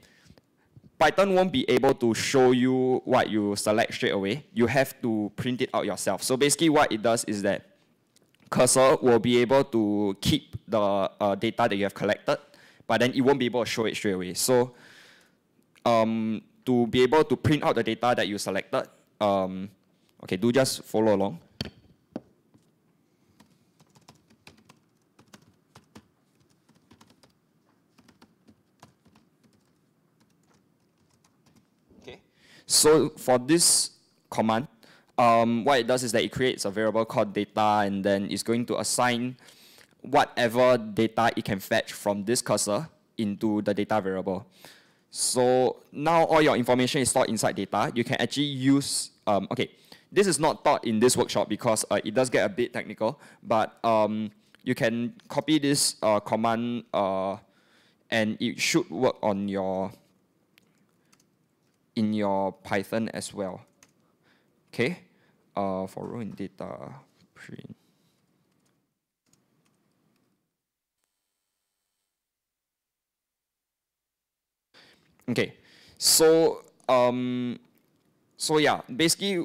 Python won't be able to show you what you select straight away. You have to print it out yourself. So basically what it does is that cursor will be able to keep the uh, data that you have collected, but then it won't be able to show it straight away. So um, to be able to print out the data that you selected, um, okay, do just follow along. So for this command, um, what it does is that it creates a variable called data and then it's going to assign whatever data it can fetch from this cursor into the data variable. So now all your information is stored inside data. You can actually use, um, okay, this is not taught in this workshop because uh, it does get a bit technical, but um, you can copy this uh, command uh, and it should work on your in your Python as well. Okay, uh, for row in data print. Okay, so um, so yeah, basically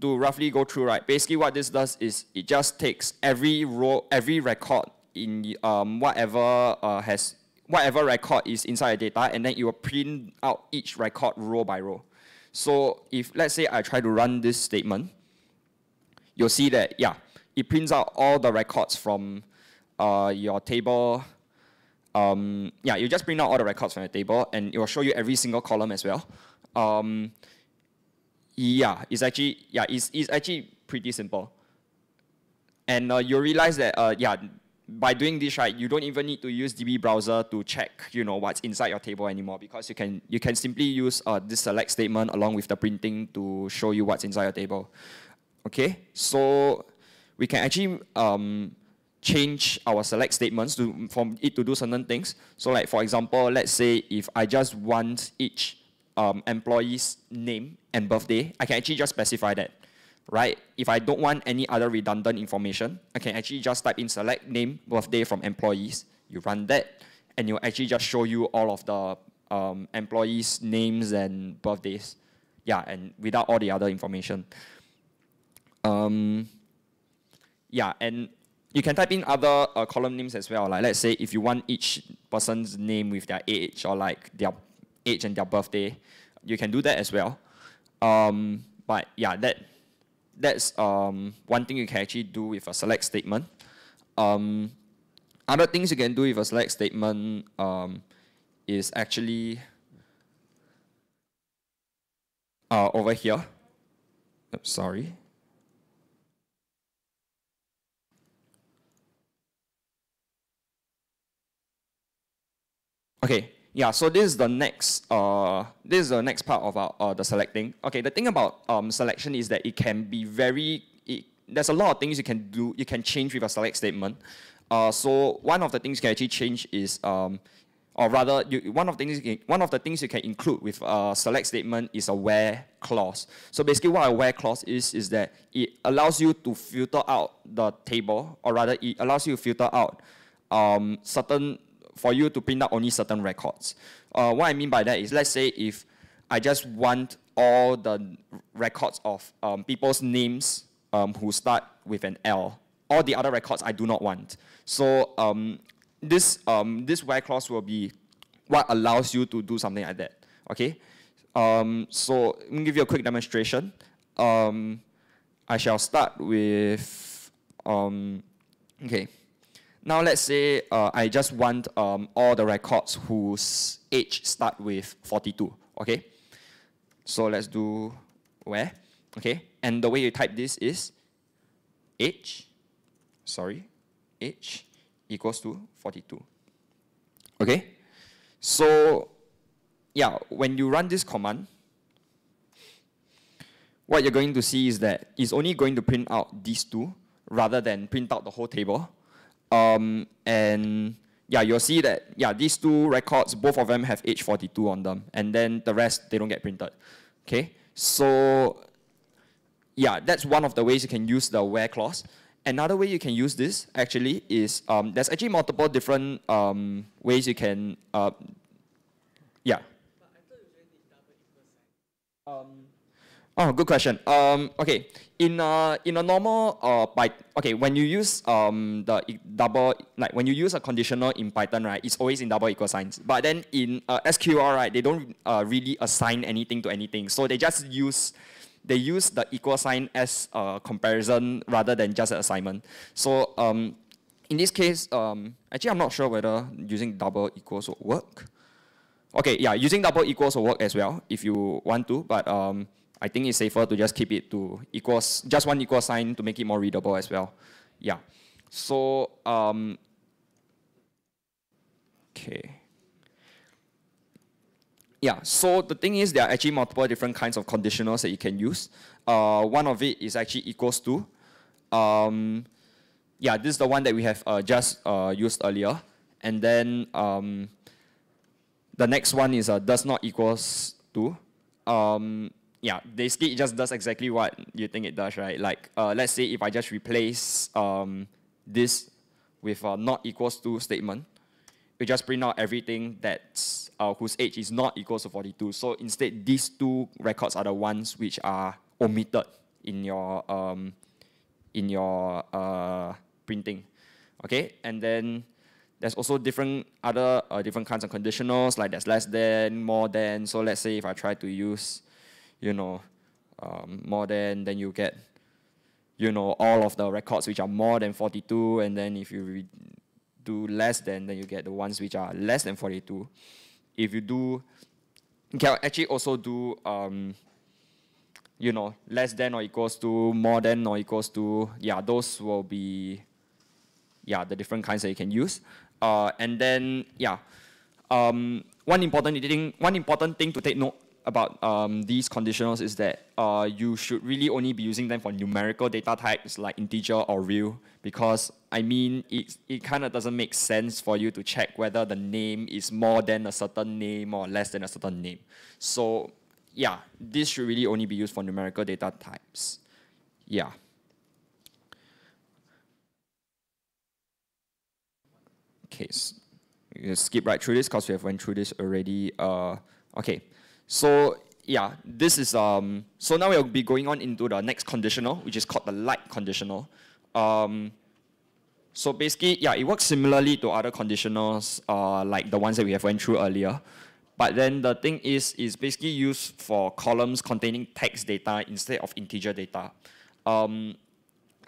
to roughly go through, right, basically what this does is it just takes every row, every record in um, whatever uh, has whatever record is inside the data, and then it will print out each record row by row. So if let's say I try to run this statement, you'll see that yeah, it prints out all the records from uh, your table. Um, yeah, you just print out all the records from the table, and it will show you every single column as well. Um, yeah, it's actually yeah, it's, it's actually pretty simple. And uh, you realize that uh, yeah, by doing this right, you don't even need to use DB browser to check you know what's inside your table anymore because you can you can simply use uh, this select statement along with the printing to show you what's inside your table. Okay, so we can actually um, change our select statements to from it to do certain things. So like for example, let's say if I just want each um, employee's name and birthday, I can actually just specify that, right? If I don't want any other redundant information, I can actually just type in select name, birthday from employees. You run that, and you'll actually just show you all of the um, employees' names and birthdays. Yeah, and without all the other information. Um, yeah, and you can type in other uh, column names as well. Like let's say if you want each person's name with their age or like their age and their birthday, you can do that as well. Um, but yeah, that that's um, one thing you can actually do with a select statement. Um, other things you can do with a select statement um, is actually uh, over here. Oops, sorry. Okay, yeah, so this is the next uh, this is the next part of our, uh, the selecting. Okay, the thing about um, selection is that it can be very it, there's a lot of things you can do you can change with a select statement. Uh, so one of the things you can actually change is um, or rather you, one of the things can, one of the things you can include with a select statement is a where clause. So basically what a where clause is is that it allows you to filter out the table or rather it allows you to filter out um, certain for you to print out only certain records. Uh, what I mean by that is, let's say if I just want all the records of um, people's names um, who start with an L. All the other records I do not want. So um, this um, this where clause will be what allows you to do something like that. Okay. Um, so let me give you a quick demonstration. Um, I shall start with okay. Now let's say uh, I just want um, all the records whose age start with 42, okay? So let's do where, okay? And the way you type this is age, sorry, age equals to 42, okay? So yeah, when you run this command, what you're going to see is that it's only going to print out these two rather than print out the whole table. Um, and yeah, you'll see that, yeah, these two records, both of them have age 42 on them. And then the rest, they don't get printed. Okay? So, yeah, that's one of the ways you can use the where clause. Another way you can use this, actually, is um, there's actually multiple different um, ways you can, uh, yeah. Um, Oh, good question. Um, okay, in a in a normal uh by okay when you use um the double like when you use a conditional in Python right, it's always in double equal signs. But then in uh, SQL right, they don't uh, really assign anything to anything, so they just use they use the equal sign as a comparison rather than just an assignment. So um, in this case, um, actually I'm not sure whether using double equals will work. Okay, yeah, using double equals will work as well if you want to, but um, I think it's safer to just keep it to equals, just one equal sign to make it more readable as well. Yeah. So, um, okay. Yeah, so the thing is there are actually multiple different kinds of conditionals that you can use. Uh, one of it is actually equals to. Um, yeah, this is the one that we have uh, just uh, used earlier. And then um, the next one is uh, does not equals to. Um, yeah, basically it just does exactly what you think it does, right? Like, uh, let's say if I just replace um, this with a not equals to statement, we just print out everything that's uh, whose age is not equals to 42. So instead, these two records are the ones which are omitted in your um, in your uh, printing. Okay, and then there's also different other uh, different kinds of conditionals like there's less than, more than. So let's say if I try to use, you know, um, more than, then you get, you know, all of the records which are more than 42, and then if you do less than, then you get the ones which are less than 42. If you do, you can actually also do, um, you know, less than or equals to, more than or equals to, yeah, those will be, yeah, the different kinds that you can use. Uh, and then, yeah, um, one important thing, one important thing to take note about um, these conditionals is that uh, you should really only be using them for numerical data types like integer or real because I mean it, it kind of doesn't make sense for you to check whether the name is more than a certain name or less than a certain name. So yeah, this should really only be used for numerical data types. Yeah. Okay, so skip right through this because we have went through this already. Uh, okay, so yeah, this is um. So now we'll be going on into the next conditional, which is called the like conditional. Um, so basically, yeah, it works similarly to other conditionals, uh, like the ones that we have went through earlier. But then the thing is, is basically used for columns containing text data instead of integer data. Um,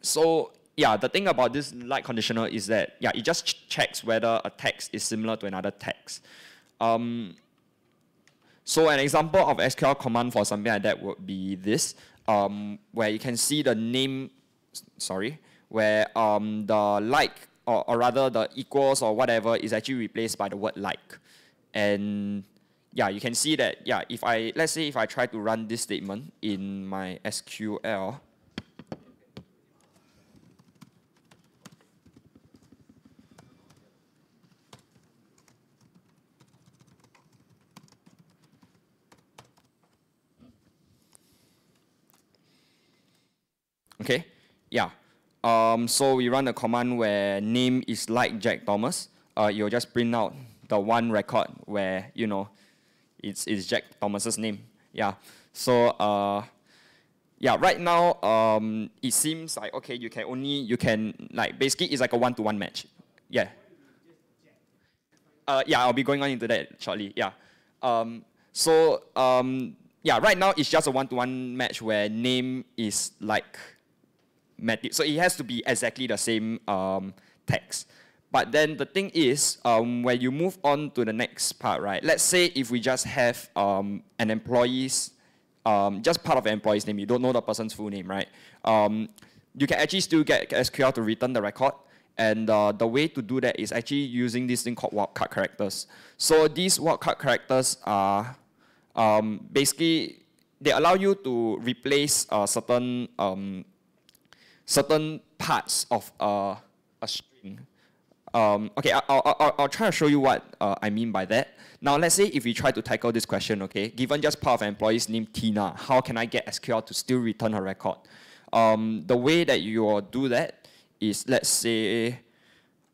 so yeah, the thing about this like conditional is that yeah, it just ch checks whether a text is similar to another text. Um, so an example of SQL command for something like that would be this, um, where you can see the name, sorry, where um, the like or, or rather the equals or whatever is actually replaced by the word like. And yeah, you can see that, yeah, if I, let's say if I try to run this statement in my SQL, Okay, yeah. Um, so we run a command where name is like Jack Thomas. Uh, you'll just print out the one record where, you know, it's, it's Jack Thomas's name. Yeah. So, uh, yeah, right now, um, it seems like, okay, you can only, you can, like, basically it's like a one-to-one -one match. Yeah. Uh, yeah, I'll be going on into that shortly. Yeah. Um, so, um, yeah, right now it's just a one-to-one -one match where name is like Matthew. So it has to be exactly the same um, text. But then the thing is, um, when you move on to the next part, right? Let's say if we just have um, an employee's, um, just part of an employee's name, you don't know the person's full name, right? Um, you can actually still get SQL to return the record. And uh, the way to do that is actually using this thing called wildcard characters. So these wildcard characters are um, basically, they allow you to replace uh, certain um, certain parts of uh, a string. Um, okay, I'll, I'll, I'll try to show you what uh, I mean by that. Now, let's say if we try to tackle this question, okay, given just part of an employee's name Tina, how can I get SQL to still return a record? Um, the way that you will do that is, let's say,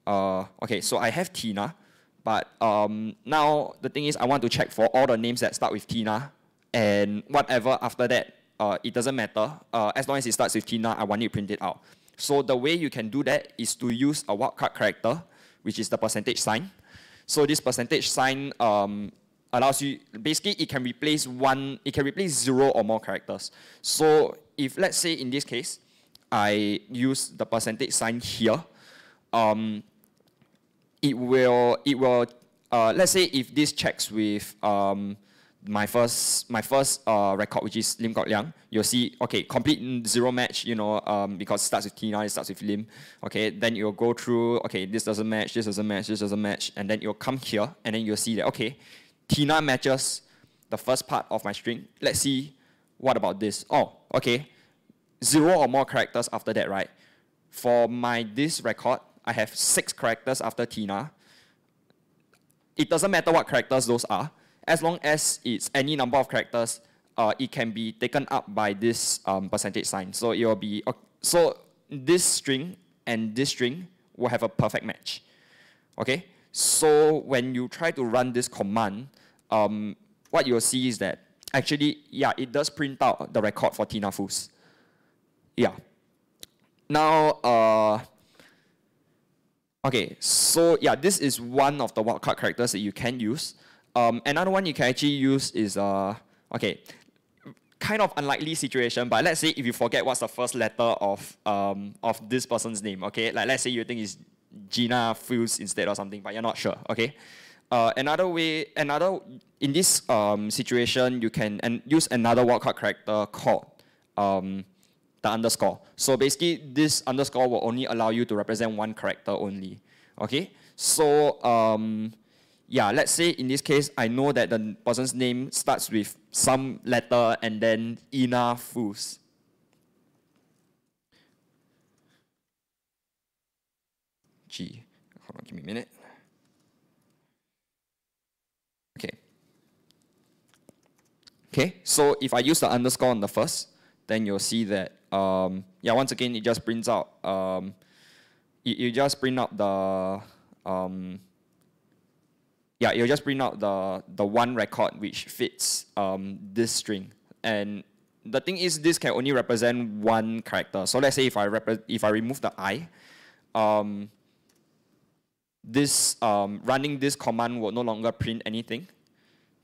uh, okay, so I have Tina, but um, now the thing is I want to check for all the names that start with Tina and whatever after that uh, it doesn't matter. Uh, as long as it starts with Tina, I want you to print it out. So the way you can do that is to use a wildcard character, which is the percentage sign. So this percentage sign um, allows you, basically it can replace one, it can replace zero or more characters. So if let's say in this case, I use the percentage sign here, um, it will, it will uh, let's say if this checks with um, my first my first uh, record, which is Lim Kok Liang, you'll see, okay, complete zero match, you know, um, because it starts with Tina, it starts with Lim. Okay, then you'll go through, okay, this doesn't match, this doesn't match, this doesn't match, and then you'll come here, and then you'll see that, okay, Tina matches the first part of my string. Let's see, what about this? Oh, okay, zero or more characters after that, right? For my this record, I have six characters after Tina. It doesn't matter what characters those are as long as it's any number of characters, uh, it can be taken up by this um, percentage sign. So it will be, okay. so this string and this string will have a perfect match. Okay? So when you try to run this command, um, what you'll see is that actually, yeah, it does print out the record for Tina Fus. Yeah. Now, uh, okay, so yeah, this is one of the wildcard characters that you can use. Um, another one you can actually use is, uh, okay, kind of unlikely situation, but let's say if you forget what's the first letter of, um, of this person's name, okay? Like let's say you think it's Gina Fuse instead or something, but you're not sure, okay? Uh, another way, another, in this um, situation, you can and use another wildcard character called um, the underscore. So basically, this underscore will only allow you to represent one character only. Okay? So, um, yeah, let's say in this case, I know that the person's name starts with some letter and then Ina Fus. G. Hold on, give me a minute. Okay. Okay, so if I use the underscore on the first, then you'll see that, um, yeah, once again, it just prints out, um, you, you just print out the, um, yeah, you'll just print out the, the one record which fits um, this string. And the thing is, this can only represent one character. So let's say if I, if I remove the I, um, this um, running this command will no longer print anything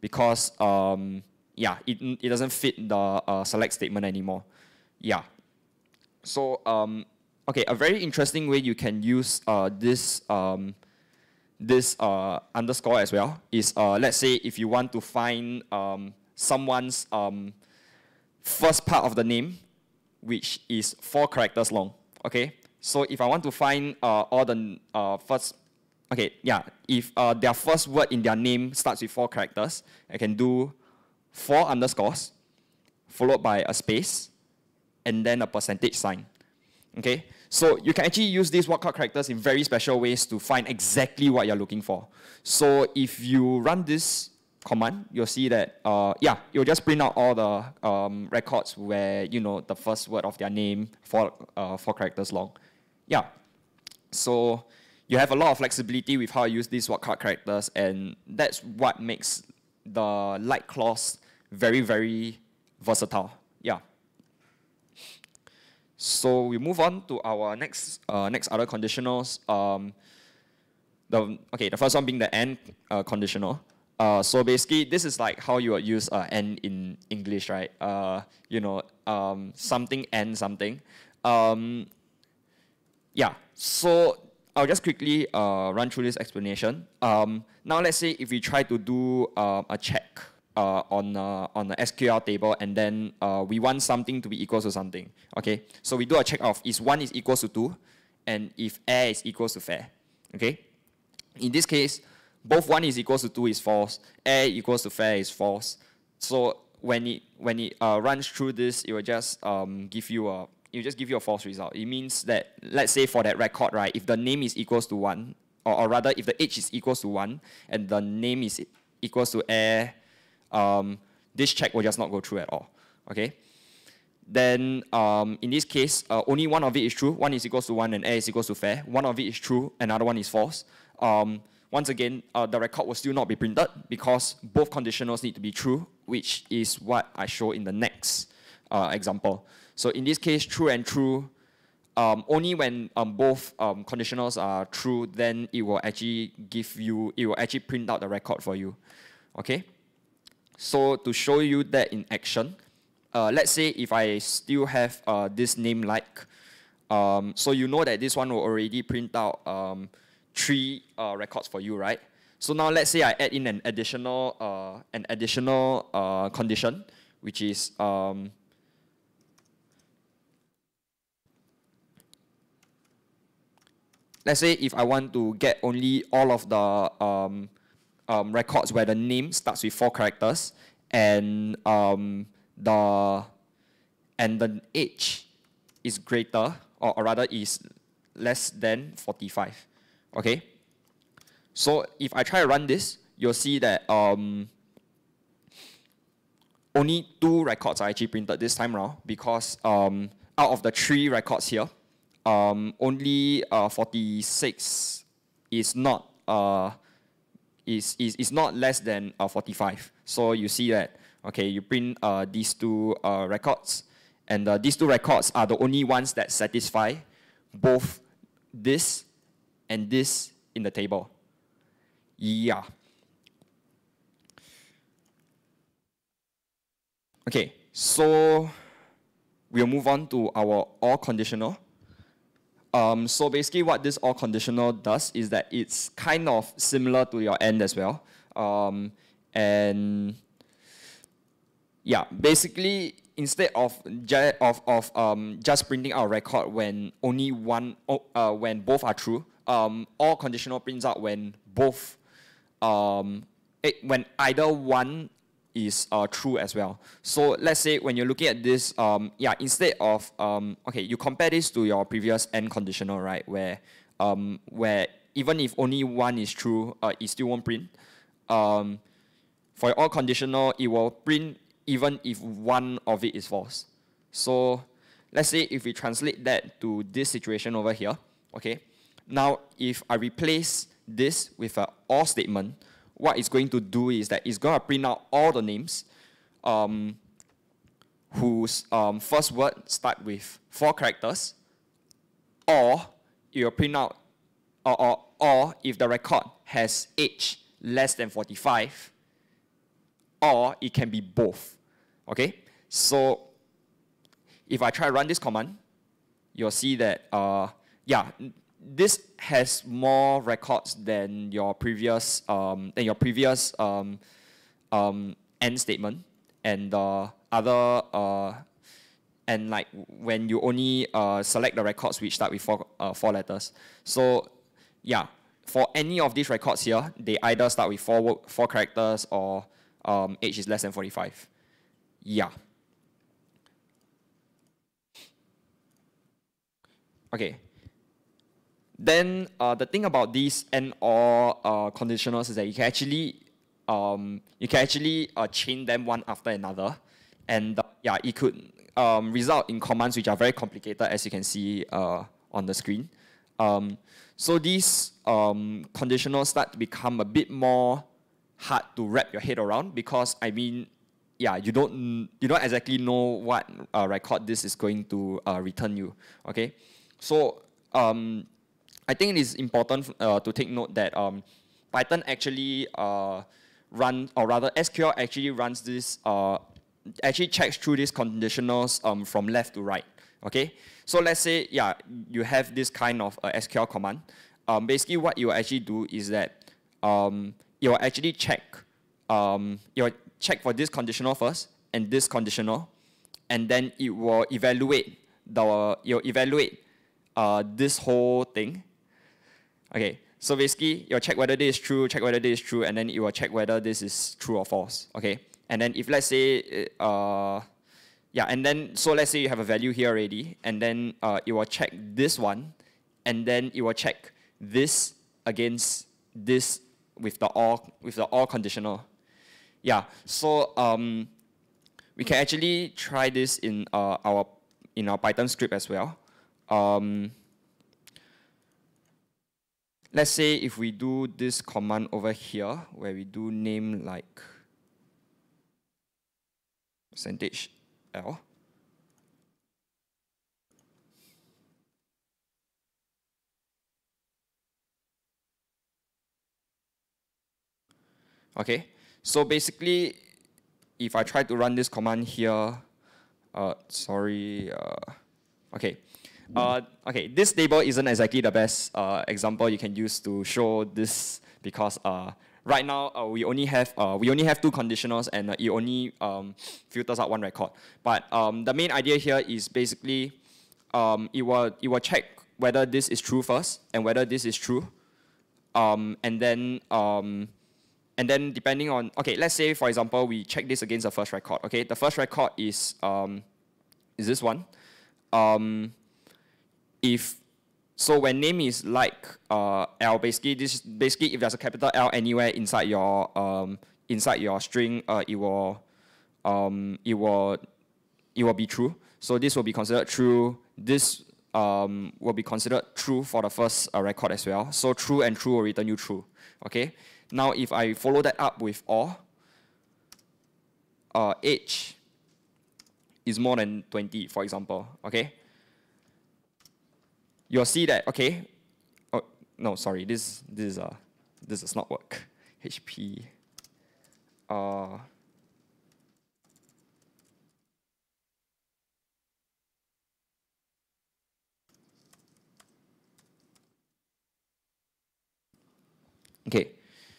because um, yeah, it, it doesn't fit the uh, select statement anymore. Yeah. So, um, okay, a very interesting way you can use uh, this um, this uh, underscore as well is, uh, let's say if you want to find um, someone's um, first part of the name, which is four characters long, okay? So if I want to find uh, all the uh, first, okay, yeah, if uh, their first word in their name starts with four characters, I can do four underscores, followed by a space, and then a percentage sign. Okay, so you can actually use these wildcard characters in very special ways to find exactly what you're looking for. So if you run this command, you'll see that, uh, yeah, you'll just print out all the um, records where, you know, the first word of their name, four, uh, four characters long. Yeah, so you have a lot of flexibility with how you use these wildcard characters, and that's what makes the like clause very, very versatile. Yeah. So we move on to our next uh, next other conditionals. Um, the okay, the first one being the and uh, conditional. Uh, so basically, this is like how you would use uh, and in English, right? Uh, you know, um, something and something. Um, yeah. So I'll just quickly uh, run through this explanation. Um, now let's say if we try to do uh, a check uh, on, uh, on the SQL table and then uh, we want something to be equal to something. Okay, so we do a check of is 1 is equal to 2 and if air is equal to fair. Okay, in this case, both 1 is equal to 2 is false, air equals to fair is false. So when it, when it uh, runs through this, it will just um, give you a it just give you a false result. It means that, let's say for that record, right, if the name is equals to 1, or, or rather if the age is equals to 1, and the name is equals to air, um, this check will just not go through at all, okay? Then um, in this case, uh, only one of it is true. One is equals to 1 and air is equals to fair. One of it is true, another one is false. Um, once again, uh, the record will still not be printed because both conditionals need to be true, which is what I show in the next uh, example. So in this case, true and true, um, only when um, both um, conditionals are true, then it will actually give you, it will actually print out the record for you. Okay? So to show you that in action, uh, let's say if I still have uh, this name like, um, so you know that this one will already print out um, three uh, records for you, right? So now let's say I add in an additional, uh, an additional uh, condition, which is um, let's say if I want to get only all of the um, um, records where the name starts with four characters and um, the and the age is greater or, or rather is less than 45 okay? So if I try to run this you'll see that um, only two records are actually printed this time around because um, out of the three records here um, only uh, 46 is not uh, is, is, is not less than uh, 45. So you see that okay, you print uh, these two uh, records, And uh, these two records are the only ones that satisfy both this and this in the table. Yeah. Okay, so we'll move on to our OR conditional. Um, so basically what this OR conditional does is that it's kind of similar to your AND as well. Um, and yeah, basically instead of of of um, just printing out a record when only one uh, when both are true, um, OR conditional prints out when both um, it, when either one is uh, true as well. So let's say when you're looking at this, um, yeah, instead of, um, okay, you compare this to your previous AND conditional, right, where, um, where even if only one is true, uh, it still won't print. Um, for OR conditional, it will print even if one of it is false. So let's say if we translate that to this situation over here, okay, now if I replace this with an OR statement, what it's going to do is that it's going to print out all the names um, whose um, first word start with four characters, or it will print out, or, or, or if the record has age less than 45, or it can be both. Okay? So if I try to run this command, you'll see that, uh, yeah, this has more records than your previous um, than your previous um, um, AND statement and the other uh, and like when you only uh, select the records which start with four uh, four letters. So yeah, for any of these records here, they either start with four four characters or um, age is less than forty five. Yeah. Okay. Then uh, the thing about these and or uh, conditionals is that you can actually um, you can actually uh, chain them one after another, and uh, yeah, it could um, result in commands which are very complicated, as you can see uh, on the screen. Um, so these um, conditionals start to become a bit more hard to wrap your head around because I mean, yeah, you don't you don't exactly know what uh, record this is going to return you. Okay, so um, I think it is important uh, to take note that um, Python actually uh, run, or rather SQL actually runs this, uh, actually checks through these conditionals um, from left to right. Okay, so let's say yeah, you have this kind of uh, SQL command. Um, basically, what you actually do is that um, you actually check, um, you check for this conditional first and this conditional, and then it will evaluate the you evaluate uh, this whole thing Okay, so basically you'll check whether this is true, check whether this is true, and then you will check whether this is true or false. Okay, and then if let's say, uh, yeah, and then so let's say you have a value here already, and then uh, it will check this one, and then it will check this against this with the OR with the OR conditional. Yeah, so um, we can actually try this in uh, our in our Python script as well. Um, let's say if we do this command over here, where we do name like percentage L, Okay, so basically, if I try to run this command here, uh, sorry, uh, okay, uh, okay, this table isn't exactly the best uh, example you can use to show this because uh, right now uh, we only have uh, we only have two conditionals and uh, it only um, filters out one record. But um, the main idea here is basically um, it will it will check whether this is true first and whether this is true, um, and then um, and then depending on okay, let's say for example we check this against the first record. Okay, the first record is um, is this one. If so when name is like uh, L, basically this basically if there's a capital L anywhere inside your um, inside your string, uh, it will um, it will it will be true. So this will be considered true. This um, will be considered true for the first uh, record as well. So true and true will return you true. Okay. Now if I follow that up with OR, uh, age is more than 20, for example, okay? You'll see that, okay, oh, no, sorry, this, this, uh, this does not work. HP, uh, Okay,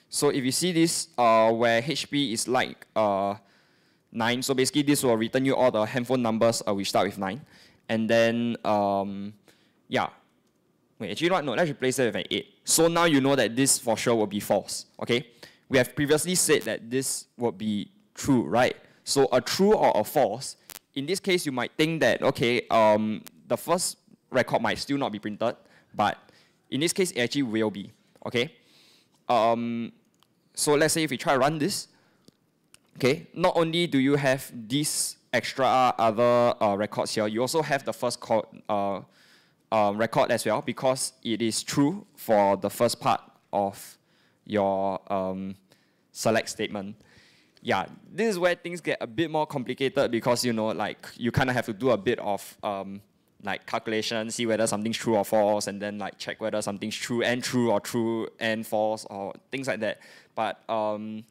so if you see this, uh, where HP is like uh, 9, so basically this will return you all the handphone numbers uh, which start with 9. And then, um, yeah, wait, actually not, no, let's replace it with an 8. So now you know that this for sure will be false, okay? We have previously said that this would be true, right? So a true or a false, in this case you might think that, okay, um, the first record might still not be printed, but in this case it actually will be, okay? Um, so let's say if we try to run this, okay, not only do you have these extra other uh, records here, you also have the first code, uh, uh, record as well because it is true for the first part of your um, select statement. Yeah, this is where things get a bit more complicated because you know, like you kind of have to do a bit of um, like calculation, see whether something's true or false, and then like check whether something's true and true or true and false or things like that. But um,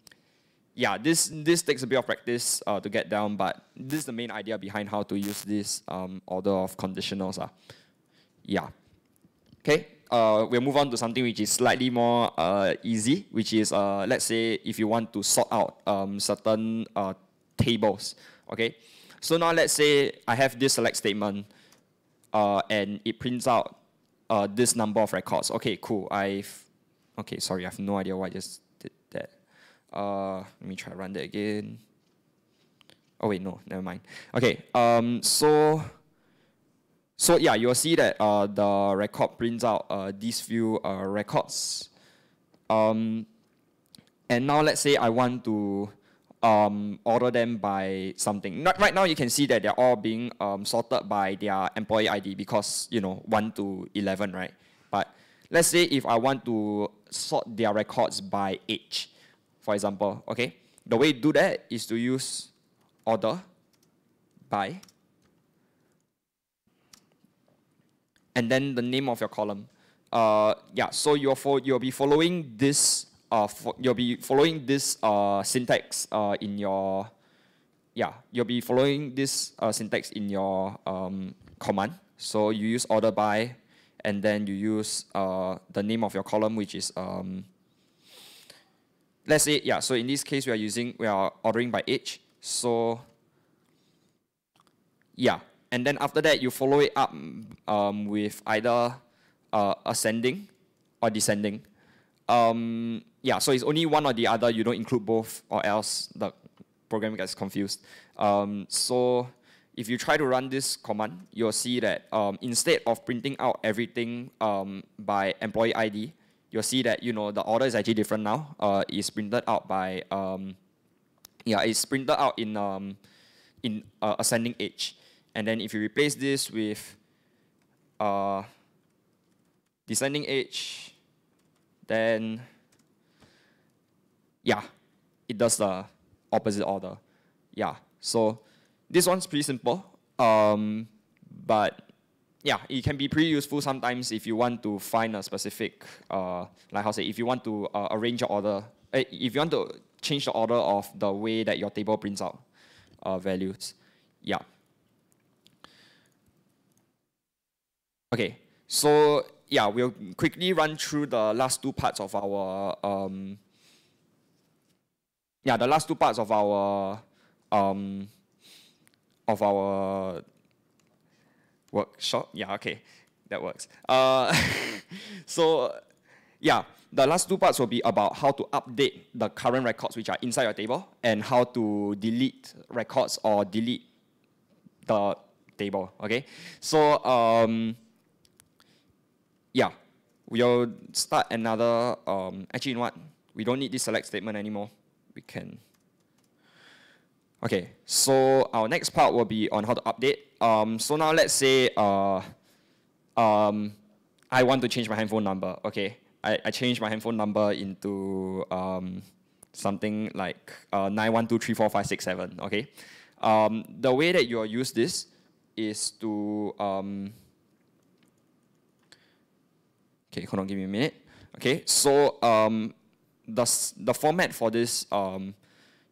yeah, this this takes a bit of practice uh, to get down, but this is the main idea behind how to use this um, order of conditionals. Uh. Yeah. Okay, uh, we'll move on to something which is slightly more uh, easy, which is, uh, let's say, if you want to sort out um, certain uh, tables. Okay, so now let's say I have this select statement uh, and it prints out uh, this number of records. Okay, cool. I've okay. Sorry, I have no idea why I just did that. Uh, let me try run that again. Oh wait, no, never mind. Okay. Um. So. So yeah, you'll see that uh, the record prints out uh, these few uh, records. Um, and now let's say I want to um, order them by something. Not, right now you can see that they're all being um, sorted by their employee ID because, you know, 1 to 11, right? But let's say if I want to sort their records by age, for example, okay? The way to do that is to use order by and then the name of your column. Uh, yeah, so you'll, you'll be following this uh, you'll be following this uh, syntax uh, in your, yeah, you'll be following this uh, syntax in your um, command. So you use order by, and then you use uh, the name of your column, which is, um, let's say, yeah, so in this case, we are using, we are ordering by age. So, yeah, and then after that, you follow it up um, with either uh, ascending or descending. Um, yeah, so it's only one or the other. You don't include both, or else the program gets confused. Um, so if you try to run this command, you'll see that um, instead of printing out everything um, by employee ID, you'll see that you know the order is actually different now. Uh, it's printed out by um, yeah, it's printed out in in uh, ascending age, and then if you replace this with uh, descending age, then yeah, it does the opposite order. Yeah, so this one's pretty simple, um, but yeah, it can be pretty useful sometimes if you want to find a specific, uh, like how say, if you want to uh, arrange your order, eh, if you want to change the order of the way that your table prints out uh, values. Yeah. Okay, so yeah, we'll quickly run through the last two parts of our um, yeah, the last two parts of our um, of our workshop. Yeah, okay, that works. Uh, so yeah, the last two parts will be about how to update the current records which are inside your table and how to delete records or delete the table. Okay, so um, yeah, we'll start another. Um, actually, you know what? We don't need this select statement anymore we can. Okay, so our next part will be on how to update. Um, so now let's say uh, um, I want to change my handphone number. Okay, I, I change my handphone number into um, something like uh, 91234567. Okay, Um, the way that you'll use this is to, um, okay, hold on, give me a minute. Okay, so um, the, the format for this, um,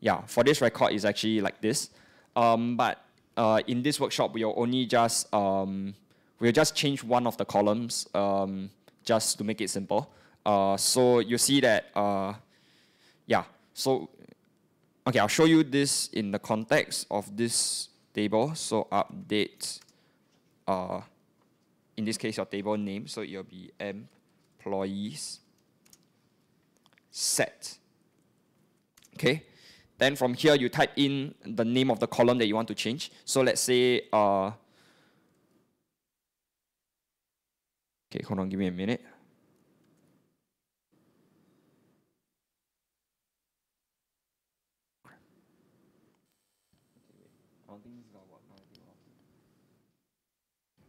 yeah, for this record is actually like this. Um, but uh, in this workshop, we'll only just, um, we'll just change one of the columns um, just to make it simple. Uh, so you see that, uh, yeah, so, okay, I'll show you this in the context of this table. So update, uh, in this case, your table name, so it'll be employees set. Okay, then from here you type in the name of the column that you want to change. So let's say, uh, okay, hold on, give me a minute.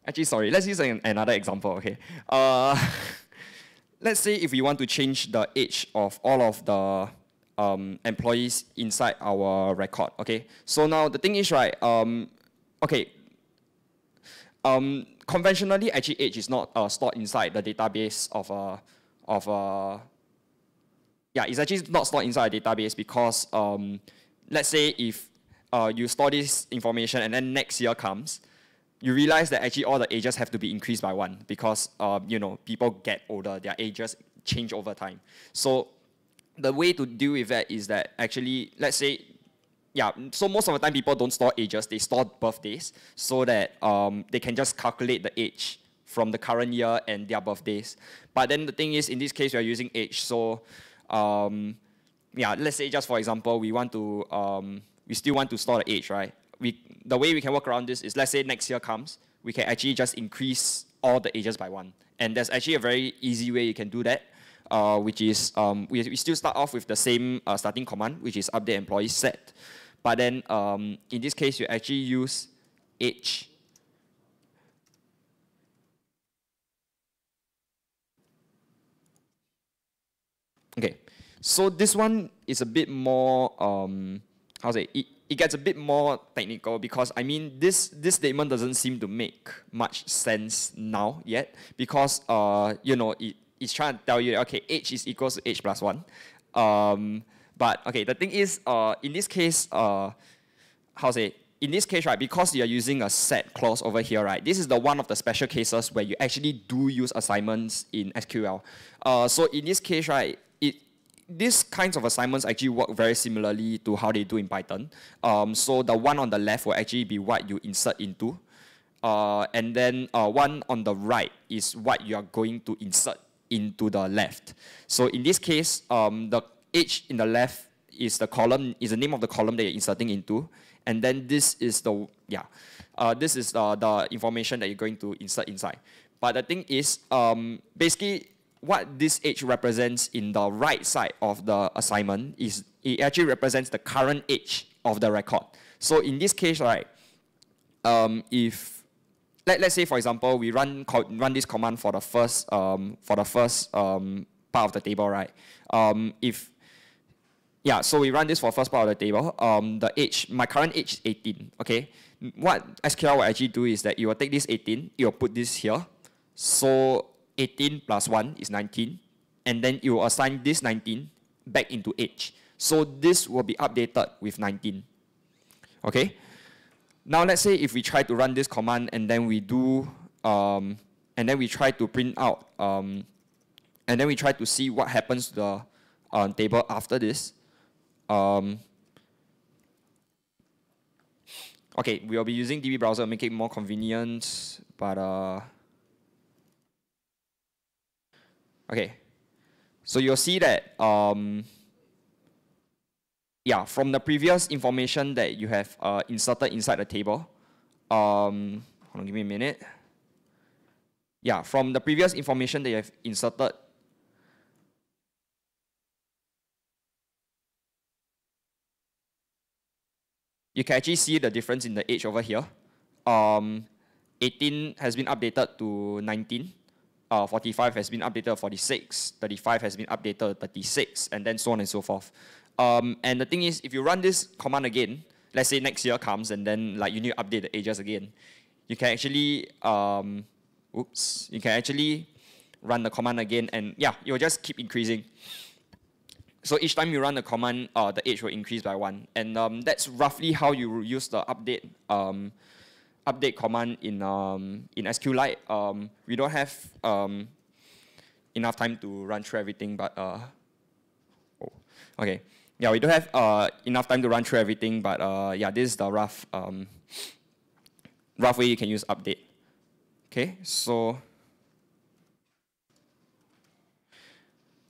Actually, sorry, let's use an, another example, okay? Uh, let's say if we want to change the age of all of the um, employees inside our record, okay? So now the thing is, right, um, okay, um, conventionally, actually age is not uh, stored inside the database of a, of a, yeah, it's actually not stored inside a database because um, let's say if uh, you store this information and then next year comes, you realize that actually all the ages have to be increased by one because uh, you know people get older, their ages change over time. So the way to deal with that is that actually, let's say, yeah, so most of the time people don't store ages, they store birthdays so that um, they can just calculate the age from the current year and their birthdays. But then the thing is, in this case, we are using age. So um, yeah, let's say just for example, we want to, um, we still want to store the age, right? We, the way we can work around this is let's say next year comes, we can actually just increase all the ages by one. And there's actually a very easy way you can do that, uh, which is um, we, we still start off with the same uh, starting command, which is update employee set. But then um, in this case, you actually use age. Okay, so this one is a bit more, um, how say, it, it gets a bit more technical because I mean this this statement doesn't seem to make much sense now yet because uh you know it, it's trying to tell you okay age is equals to age plus one, um but okay the thing is uh in this case uh how say in this case, right, because you're using a set clause over here, right, this is the one of the special cases where you actually do use assignments in SQL. Uh, so in this case, right, these kinds of assignments actually work very similarly to how they do in Python. Um, so the one on the left will actually be what you insert into. Uh, and then uh, one on the right is what you are going to insert into the left. So in this case, um, the age in the left is the column, is the name of the column that you're inserting into. And then this is the, yeah, uh, this is uh, the information that you're going to insert inside. But the thing is, um, basically, what this age represents in the right side of the assignment is it actually represents the current age of the record. So in this case, right, um, if let, let's say for example we run run this command for the first um, for the first um, part of the table, right? Um, if yeah, so we run this for first part of the table. Um, the age, my current age is 18. Okay, what SQL will actually do is that it will take this 18, it will put this here. So 18 plus 1 is 19. And then you will assign this 19 back into age. So this will be updated with 19. Okay? Now let's say if we try to run this command and then we do, um, and then we try to print out, um, and then we try to see what happens to the uh, table after this. Um, okay, we'll be using DB browser make it more convenient, but uh, Okay, so you'll see that, um, yeah, from the previous information that you have uh, inserted inside the table, um, hold on, give me a minute. Yeah, from the previous information that you have inserted, you can actually see the difference in the age over here. Um, 18 has been updated to 19 uh, 45 has been updated to 46, 35 has been updated to 36, and then so on and so forth. Um, and the thing is, if you run this command again, let's say next year comes and then like you need to update the ages again, you can actually, um, oops, you can actually run the command again and yeah, it will just keep increasing. So each time you run the command, uh, the age will increase by one. And um, that's roughly how you use the update um, update command in, um, in SQLite. Um, we don't have um, enough time to run through everything, but uh, oh, okay. Yeah, we don't have uh, enough time to run through everything, but uh, yeah, this is the rough, um, rough way you can use update. Okay, so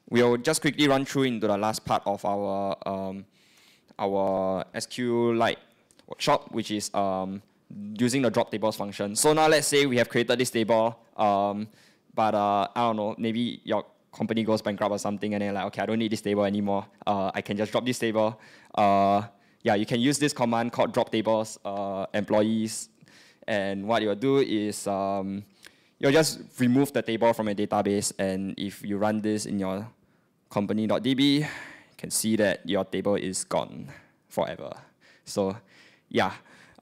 we'll just quickly run through into the last part of our um, our SQLite workshop, which is um, using the drop tables function. So now let's say we have created this table, um, but uh, I don't know, maybe your company goes bankrupt or something, and then like, okay, I don't need this table anymore. Uh, I can just drop this table. Uh, yeah, you can use this command called drop tables uh, employees, and what you'll do is um, you'll just remove the table from a database, and if you run this in your company.db, you can see that your table is gone forever. So yeah,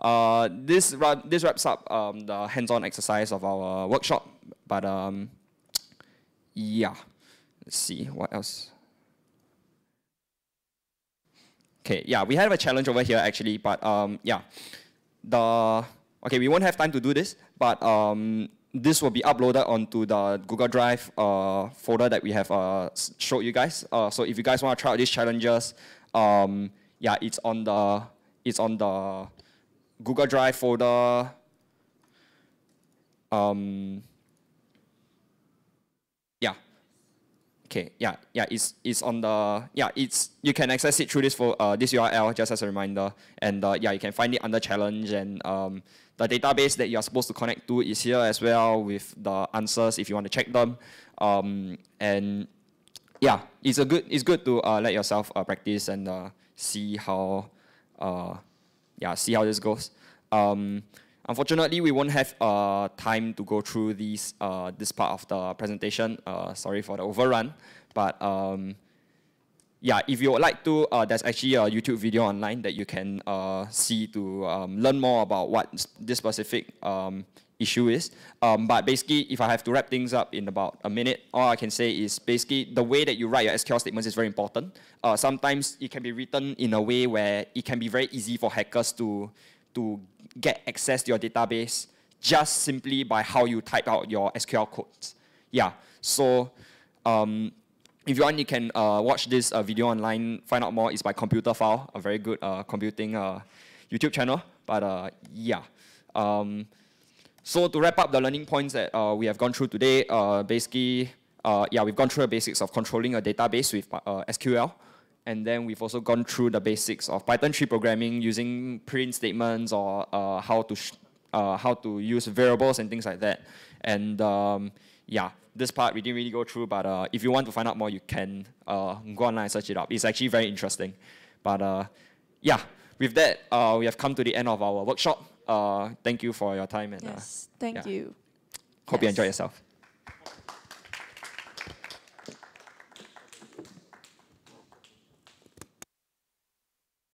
uh, this, this wraps up um, the hands-on exercise of our workshop. But um, yeah, let's see, what else? Okay, yeah, we have a challenge over here actually, but um, yeah, the okay, we won't have time to do this, but um, this will be uploaded onto the Google Drive uh, folder that we have uh, showed you guys. Uh, so if you guys want to try out these challenges, um, yeah, it's on the it's on the Google Drive folder. Um, yeah. Okay. Yeah. Yeah. It's it's on the yeah. It's you can access it through this for uh, this URL just as a reminder, and uh, yeah, you can find it under challenge and um, the database that you are supposed to connect to is here as well with the answers if you want to check them. Um, and yeah, it's a good it's good to uh, let yourself uh, practice and uh, see how uh, yeah see how this goes. Um, unfortunately, we won't have uh, time to go through these uh, this part of the presentation. Uh, sorry for the overrun, but um, yeah, if you would like to, uh, there's actually a YouTube video online that you can uh, see to um, learn more about what this specific um, issue is. Um, but basically, if I have to wrap things up in about a minute, all I can say is basically the way that you write your SQL statements is very important. Uh, sometimes it can be written in a way where it can be very easy for hackers to, to get access to your database just simply by how you type out your SQL codes. Yeah, so um, if you want, you can uh, watch this uh, video online, find out more. It's by Computerphile, a very good uh, computing uh, YouTube channel. But uh, yeah. Um, so to wrap up the learning points that uh, we have gone through today, basically, yeah, we've gone through the basics of controlling a database with SQL. And then we've also gone through the basics of Python 3 programming using print statements or how to how to use variables and things like that. And um, yeah, this part we didn't really go through, but uh, if you want to find out more, you can uh, go online and search it up. It's actually very interesting. But uh, yeah, with that, uh, we have come to the end of our workshop. Uh, thank you for your time. and Yes, thank yeah. you. Hope yes. you enjoy yourself.